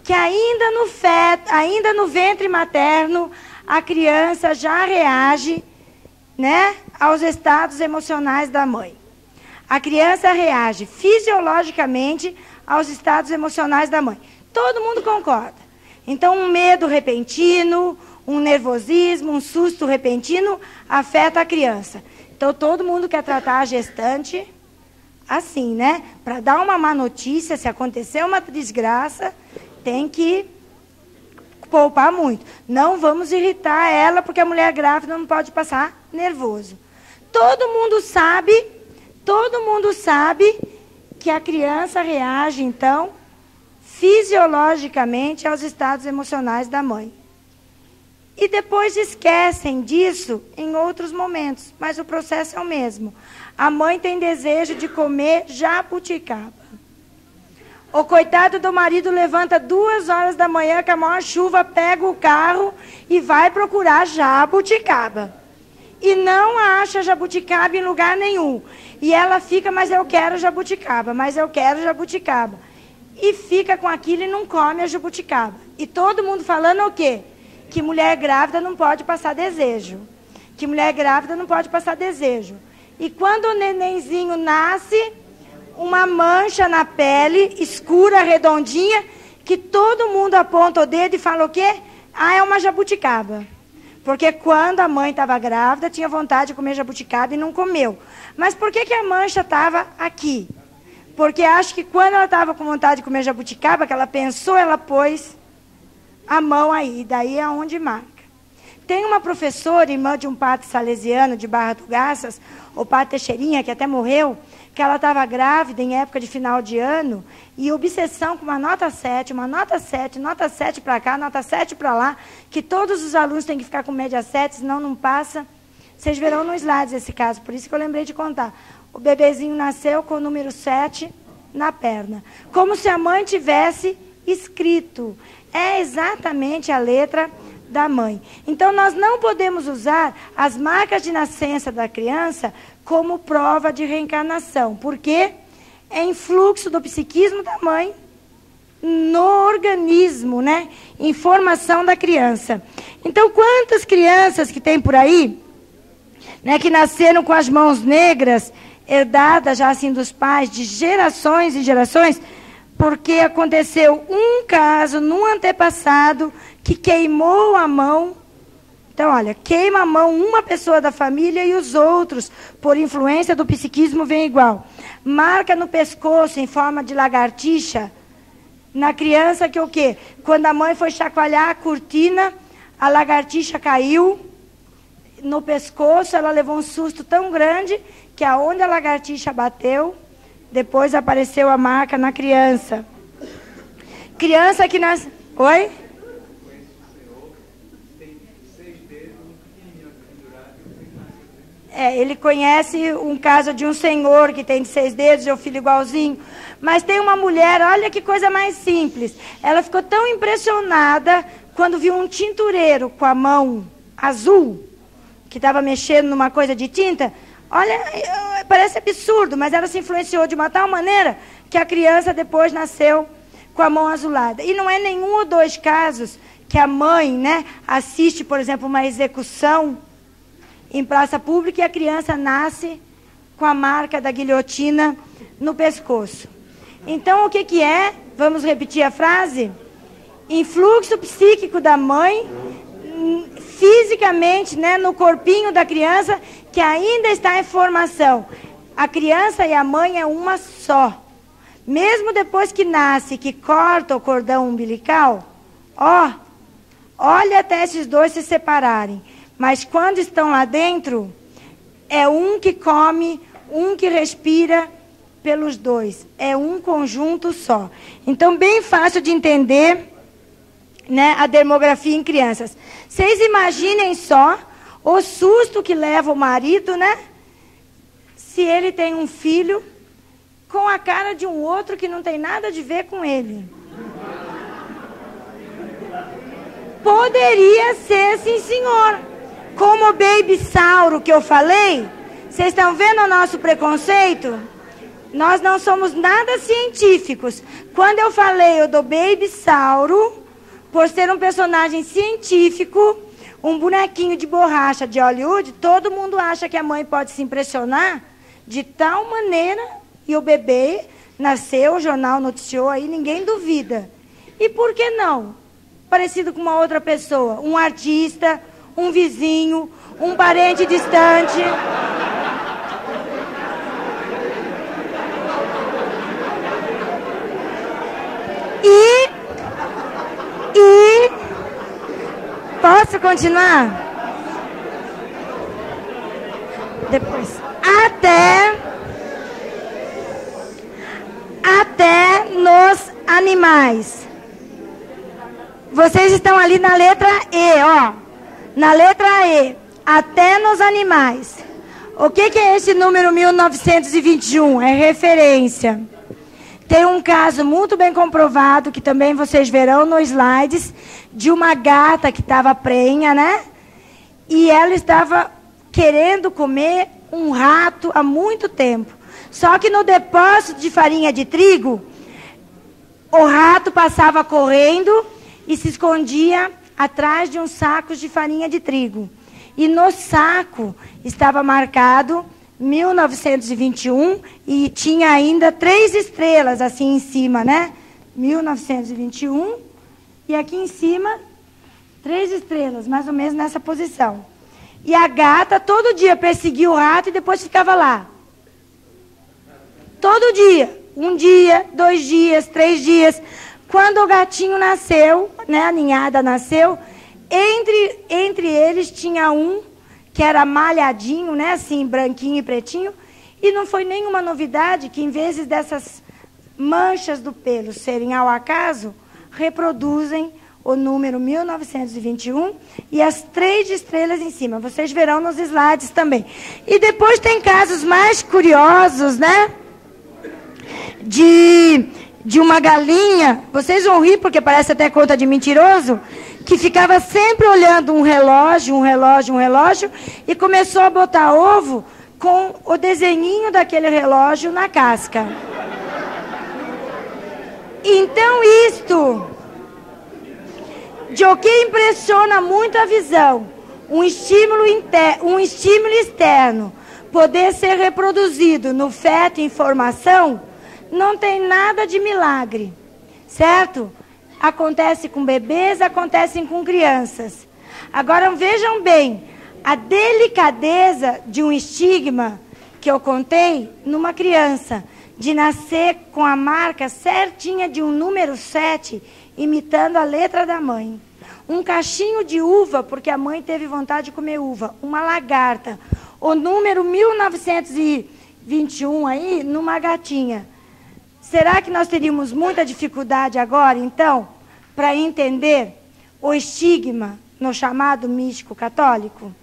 Que ainda no feto, ainda no ventre materno, a criança já reage, né, aos estados emocionais da mãe. A criança reage fisiologicamente aos estados emocionais da mãe. Todo mundo concorda. Então, um medo repentino, um nervosismo, um susto repentino afeta a criança. Então, todo mundo quer tratar a gestante assim, né? Para dar uma má notícia, se acontecer uma desgraça, tem que poupar muito. Não vamos irritar ela, porque a mulher grávida não pode passar nervoso. Todo mundo sabe, todo mundo sabe que a criança reage, então, fisiologicamente aos estados emocionais da mãe. E depois esquecem disso em outros momentos, mas o processo é o mesmo. A mãe tem desejo de comer jabuticaba. O coitado do marido levanta duas horas da manhã com a maior chuva, pega o carro e vai procurar jabuticaba. E não acha jabuticaba em lugar nenhum. E ela fica, mas eu quero jabuticaba, mas eu quero jabuticaba e fica com aquilo e não come a jabuticaba. E todo mundo falando o quê? Que mulher grávida não pode passar desejo. Que mulher grávida não pode passar desejo. E quando o nenenzinho nasce, uma mancha na pele, escura, redondinha, que todo mundo aponta o dedo e fala o quê? Ah, é uma jabuticaba. Porque quando a mãe estava grávida, tinha vontade de comer jabuticaba e não comeu. Mas por que, que a mancha estava aqui? Porque acho que quando ela estava com vontade de comer jabuticaba, que ela pensou, ela pôs a mão aí. Daí é onde marca. Tem uma professora, irmã de um padre salesiano de Barra do Garças, o padre Teixeirinha, que até morreu, que ela estava grávida em época de final de ano, e obsessão com uma nota 7, uma nota 7, nota 7 para cá, nota 7 para lá, que todos os alunos têm que ficar com média 7, senão não passa. Vocês verão no slide esse caso, por isso que eu lembrei de contar. O bebezinho nasceu com o número 7 na perna. Como se a mãe tivesse escrito. É exatamente a letra da mãe. Então, nós não podemos usar as marcas de nascença da criança como prova de reencarnação. Porque é influxo do psiquismo da mãe no organismo, né? Informação da criança. Então, quantas crianças que tem por aí, né, que nasceram com as mãos negras, herdada já assim dos pais, de gerações e gerações, porque aconteceu um caso num antepassado que queimou a mão. Então, olha, queima a mão uma pessoa da família e os outros, por influência do psiquismo, vem igual. Marca no pescoço em forma de lagartixa. Na criança que o quê? Quando a mãe foi chacoalhar a cortina, a lagartixa caiu no pescoço, ela levou um susto tão grande que aonde a lagartixa bateu, depois apareceu a marca na criança. Criança que nasce. Oi? É, ele conhece um caso de um senhor que tem de seis dedos, e o filho igualzinho. Mas tem uma mulher, olha que coisa mais simples. Ela ficou tão impressionada quando viu um tintureiro com a mão azul, que estava mexendo numa coisa de tinta, Olha, parece absurdo, mas ela se influenciou de uma tal maneira que a criança depois nasceu com a mão azulada. E não é nenhum ou dois casos que a mãe né, assiste, por exemplo, uma execução em praça pública e a criança nasce com a marca da guilhotina no pescoço. Então, o que, que é? Vamos repetir a frase? Influxo psíquico da mãe fisicamente, né, no corpinho da criança, que ainda está em formação. A criança e a mãe é uma só. Mesmo depois que nasce, que corta o cordão umbilical, ó, olha até esses dois se separarem. Mas quando estão lá dentro, é um que come, um que respira pelos dois. É um conjunto só. Então, bem fácil de entender né, a demografia em crianças. Vocês imaginem só o susto que leva o marido, né? Se ele tem um filho com a cara de um outro que não tem nada a ver com ele. Poderia ser, sim, senhor. Como o baby sauro que eu falei, vocês estão vendo o nosso preconceito? Nós não somos nada científicos. Quando eu falei do baby sauro, por ser um personagem científico, um bonequinho de borracha de Hollywood, todo mundo acha que a mãe pode se impressionar de tal maneira e o bebê nasceu, o jornal noticiou aí, ninguém duvida. E por que não? Parecido com uma outra pessoa, um artista, um vizinho, um parente distante. E. E. Posso continuar? Depois. Até. Até nos animais. Vocês estão ali na letra E, ó. Na letra E. Até nos animais. O que, que é esse número 1921? É referência. Tem um caso muito bem comprovado, que também vocês verão nos slides, de uma gata que estava prenha, né? E ela estava querendo comer um rato há muito tempo. Só que no depósito de farinha de trigo, o rato passava correndo e se escondia atrás de uns sacos de farinha de trigo. E no saco estava marcado 1921 e tinha ainda três estrelas assim em cima, né? 1921 e aqui em cima três estrelas, mais ou menos nessa posição. E a gata todo dia perseguia o rato e depois ficava lá. Todo dia, um dia, dois dias, três dias. Quando o gatinho nasceu, né, a ninhada nasceu, entre, entre eles tinha um que era malhadinho, né, assim, branquinho e pretinho, e não foi nenhuma novidade que, em vez dessas manchas do pelo serem ao acaso, reproduzem o número 1921 e as três estrelas em cima. Vocês verão nos slides também. E depois tem casos mais curiosos, né? De, de uma galinha. Vocês vão rir porque parece até conta de mentiroso que ficava sempre olhando um relógio, um relógio, um relógio, e começou a botar ovo com o desenhinho daquele relógio na casca. Então isto, de o que impressiona muito a visão, um estímulo, um estímulo externo poder ser reproduzido no feto em formação, não tem nada de milagre, certo? Acontece com bebês, acontecem com crianças. Agora vejam bem, a delicadeza de um estigma que eu contei numa criança, de nascer com a marca certinha de um número 7, imitando a letra da mãe. Um cachinho de uva, porque a mãe teve vontade de comer uva. Uma lagarta. O número 1921 aí, numa gatinha. Será que nós teríamos muita dificuldade agora, então, para entender o estigma no chamado místico católico?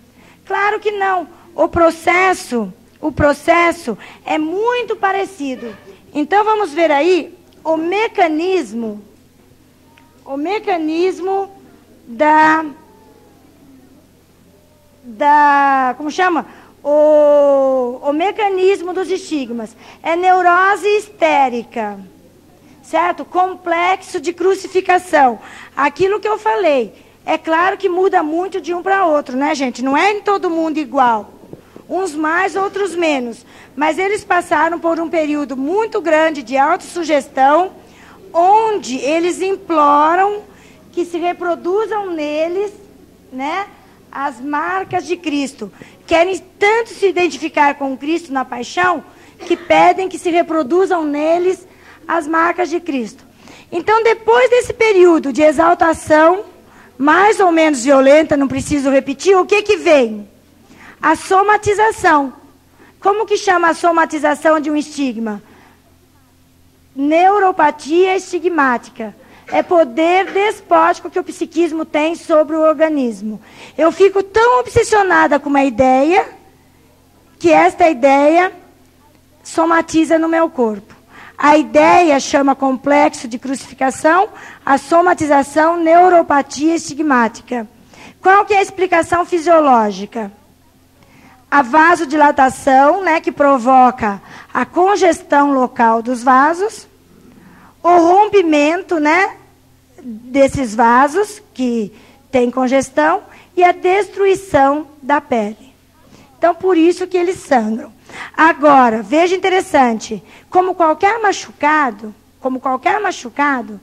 Claro que não. O processo, o processo é muito parecido. Então vamos ver aí o mecanismo, o mecanismo da da como chama? O, o mecanismo dos estigmas. É neurose histérica, certo? Complexo de crucificação. Aquilo que eu falei. É claro que muda muito de um para outro, né, gente? Não é em todo mundo igual. Uns mais, outros menos. Mas eles passaram por um período muito grande de autossugestão, onde eles imploram que se reproduzam neles, né? As marcas de Cristo. Querem tanto se identificar com Cristo na paixão que pedem que se reproduzam neles as marcas de Cristo. Então, depois desse período de exaltação, mais ou menos violenta, não preciso repetir, o que que vem? A somatização. Como que chama a somatização de um estigma? Neuropatia estigmática. É poder despótico que o psiquismo tem sobre o organismo. Eu fico tão obsessionada com uma ideia que esta ideia somatiza no meu corpo. A ideia chama complexo de crucificação, a somatização neuropatia estigmática. Qual que é a explicação fisiológica? A vasodilatação, né, que provoca a congestão local dos vasos, o rompimento, né, desses vasos que tem congestão e a destruição da pele. Então, por isso que eles sangram. Agora, veja interessante, como qualquer machucado, como qualquer machucado,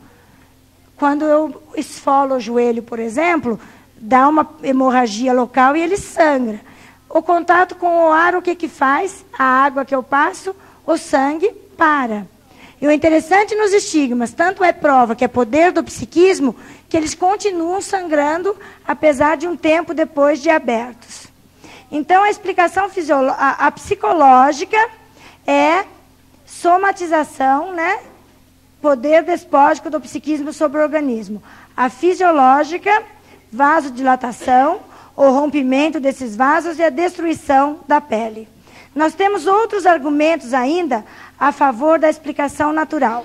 quando eu esfolo o joelho, por exemplo, dá uma hemorragia local e ele sangra. O contato com o ar, o que que faz? A água que eu passo, o sangue para. E o interessante nos estigmas, tanto é prova que é poder do psiquismo, que eles continuam sangrando, apesar de um tempo depois de abertos. Então, a explicação a, a psicológica é somatização, né? Poder despótico do psiquismo sobre o organismo. A fisiológica, vasodilatação, o rompimento desses vasos e a destruição da pele. Nós temos outros argumentos ainda a favor da explicação natural.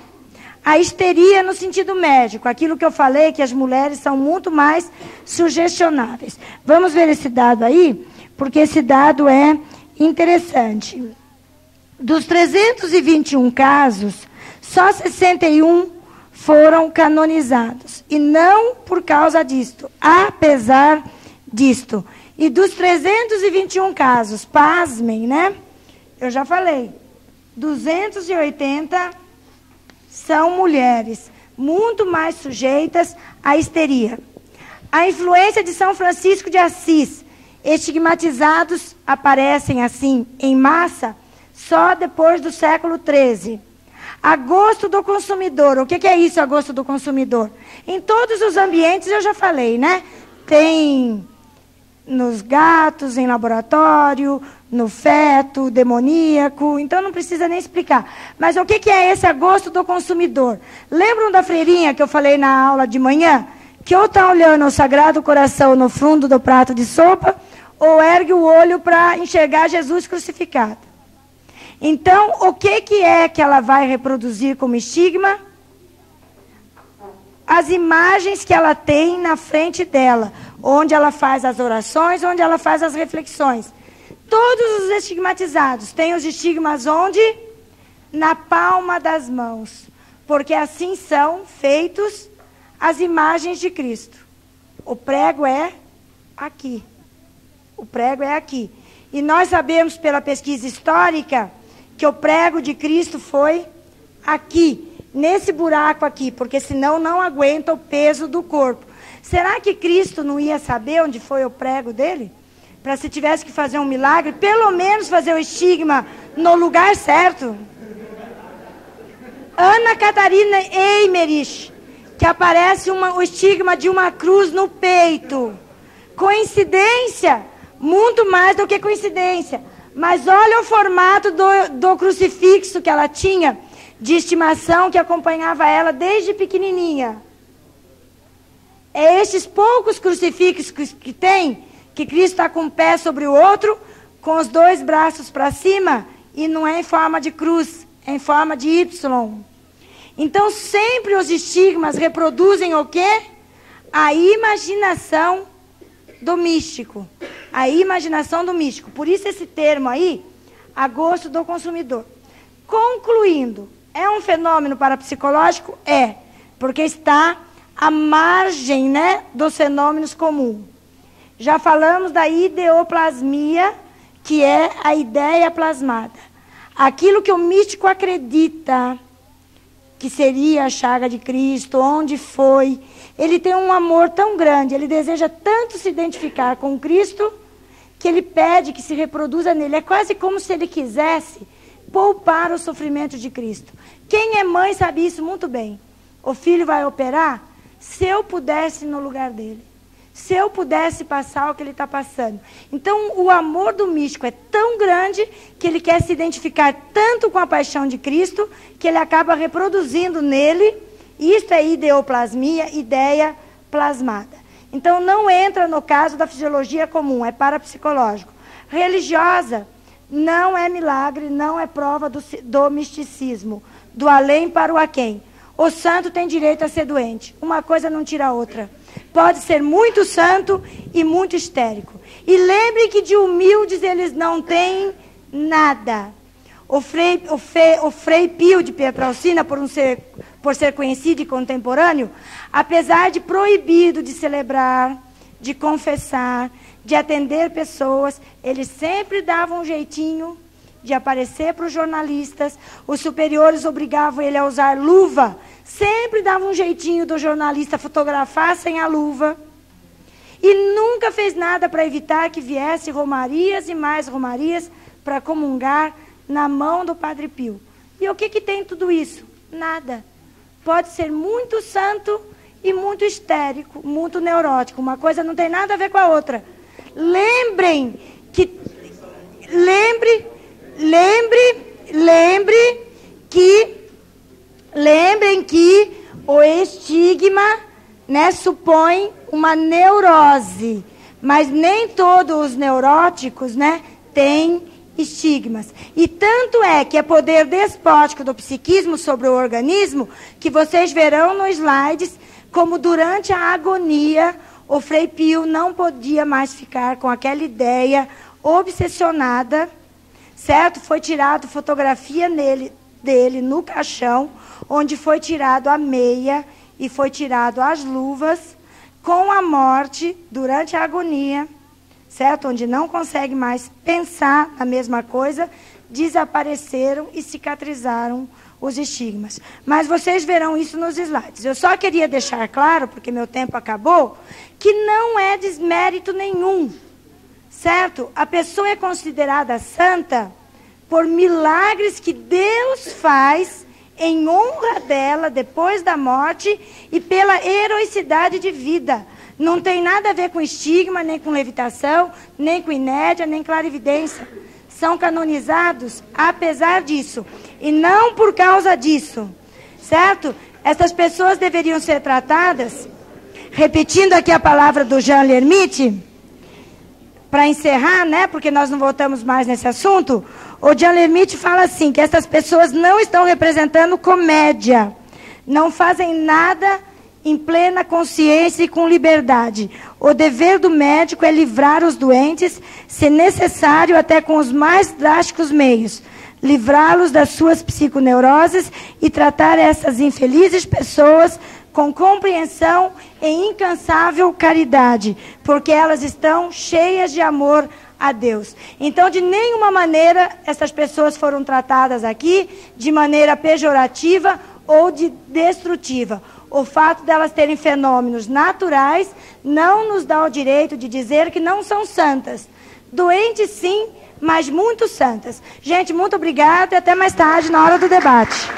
A histeria no sentido médico, aquilo que eu falei, que as mulheres são muito mais sugestionáveis. Vamos ver esse dado aí, porque esse dado é interessante. Dos 321 casos, só 61 foram canonizados. E não por causa disto, apesar disto. E dos 321 casos, pasmem, né? Eu já falei, 280 são mulheres, muito mais sujeitas à histeria. A influência de São Francisco de Assis, estigmatizados aparecem assim em massa só depois do século XIII. Agosto do consumidor. O que é isso, agosto do consumidor? Em todos os ambientes, eu já falei, né? Tem nos gatos, em laboratório, no feto demoníaco, então não precisa nem explicar. Mas o que, que é esse agosto do consumidor? Lembram da freirinha que eu falei na aula de manhã? Que ou está olhando o Sagrado Coração no fundo do prato de sopa, ou ergue o olho para enxergar Jesus crucificado. Então, o que, que é que ela vai reproduzir como estigma? As imagens que ela tem na frente dela, onde ela faz as orações, onde ela faz as reflexões. Todos os estigmatizados têm os estigmas onde? Na palma das mãos. Porque assim são feitos as imagens de Cristo. O prego é aqui. O prego é aqui. E nós sabemos pela pesquisa histórica que o prego de Cristo foi aqui, nesse buraco aqui, porque senão não aguenta o peso do corpo. Será que Cristo não ia saber onde foi o prego dele? Para se tivesse que fazer um milagre, pelo menos fazer o estigma no lugar certo. Ana Catarina Eimerich, que aparece uma, o estigma de uma cruz no peito. Coincidência? Muito mais do que coincidência. Mas olha o formato do, do crucifixo que ela tinha, de estimação que acompanhava ela desde pequenininha. É estes poucos crucifixos que, tem que Cristo está com um pé sobre o outro, com os dois braços para cima, e não é em forma de cruz, é em forma de Y. Então, sempre os estigmas reproduzem o quê? A imaginação do místico. A imaginação do místico. Por isso esse termo aí, a gosto do consumidor. Concluindo, é um fenômeno parapsicológico? É, porque está à margem né, dos fenômenos comuns. Já falamos da ideoplasmia, que é a ideia plasmada. Aquilo que o místico acredita que seria a chaga de Cristo, onde foi. Ele tem um amor tão grande, ele deseja tanto se identificar com Cristo, que ele pede que se reproduza nele. É quase como se ele quisesse poupar o sofrimento de Cristo. Quem é mãe sabe isso muito bem. O filho vai operar? Se eu pudesse no lugar dele. Se eu pudesse passar o que ele está passando. Então, o amor do místico é tão grande que ele quer se identificar tanto com a paixão de Cristo que ele acaba reproduzindo nele. Isto é ideoplasmia, ideia plasmada. Então, não entra no caso da fisiologia comum, é parapsicológico. Religiosa não é milagre, não é prova do, do misticismo, do além para o aquém. O santo tem direito a ser doente. Uma coisa não tira a outra. Pode ser muito santo e muito histérico. E lembre que de humildes eles não têm nada. O Frei, o, Fe, o Frei Pio de Pietralcina, por, um ser, por ser conhecido e contemporâneo, apesar de proibido de celebrar, de confessar, de atender pessoas, ele sempre dava um jeitinho de aparecer para os jornalistas. Os superiores obrigavam ele a usar luva. Sempre dava um jeitinho do jornalista fotografar sem a luva. E nunca fez nada para evitar que viesse romarias e mais romarias para comungar na mão do Padre Pio. E o que, que tem tudo isso? Nada. Pode ser muito santo e muito histérico, muito neurótico. Uma coisa não tem nada a ver com a outra. Lembrem que lembre, lembre, lembre que lembrem que o estigma, né, supõe uma neurose, mas nem todos os neuróticos, né, têm estigmas. E tanto é que é poder despótico do psiquismo sobre o organismo que vocês verão nos slides como durante a agonia o Frei Pio não podia mais ficar com aquela ideia obsessionada, certo? Foi tirado fotografia nele, dele no caixão, onde foi tirado a meia e foi tirado as luvas, com a morte durante a agonia, certo? Onde não consegue mais pensar a mesma coisa, desapareceram e cicatrizaram os estigmas. Mas vocês verão isso nos slides. Eu só queria deixar claro, porque meu tempo acabou, que não é desmérito nenhum. Certo? A pessoa é considerada santa por milagres que Deus faz em honra dela depois da morte e pela heroicidade de vida. Não tem nada a ver com estigma, nem com levitação, nem com inédia, nem clarividência. São canonizados apesar disso e não por causa disso. Certo? Essas pessoas deveriam ser tratadas repetindo aqui a palavra do Jean Lermite, para encerrar, né, porque nós não voltamos mais nesse assunto, o Jean Lermite fala assim, que essas pessoas não estão representando comédia, não fazem nada em plena consciência e com liberdade. O dever do médico é livrar os doentes, se necessário, até com os mais drásticos meios, livrá-los das suas psiconeuroses e tratar essas infelizes pessoas com compreensão e incansável caridade, porque elas estão cheias de amor a Deus. Então, de nenhuma maneira essas pessoas foram tratadas aqui de maneira pejorativa ou de destrutiva. O fato delas terem fenômenos naturais não nos dá o direito de dizer que não são santas. Doentes, sim, mas muito santas. Gente, muito obrigada e até mais tarde na hora do debate.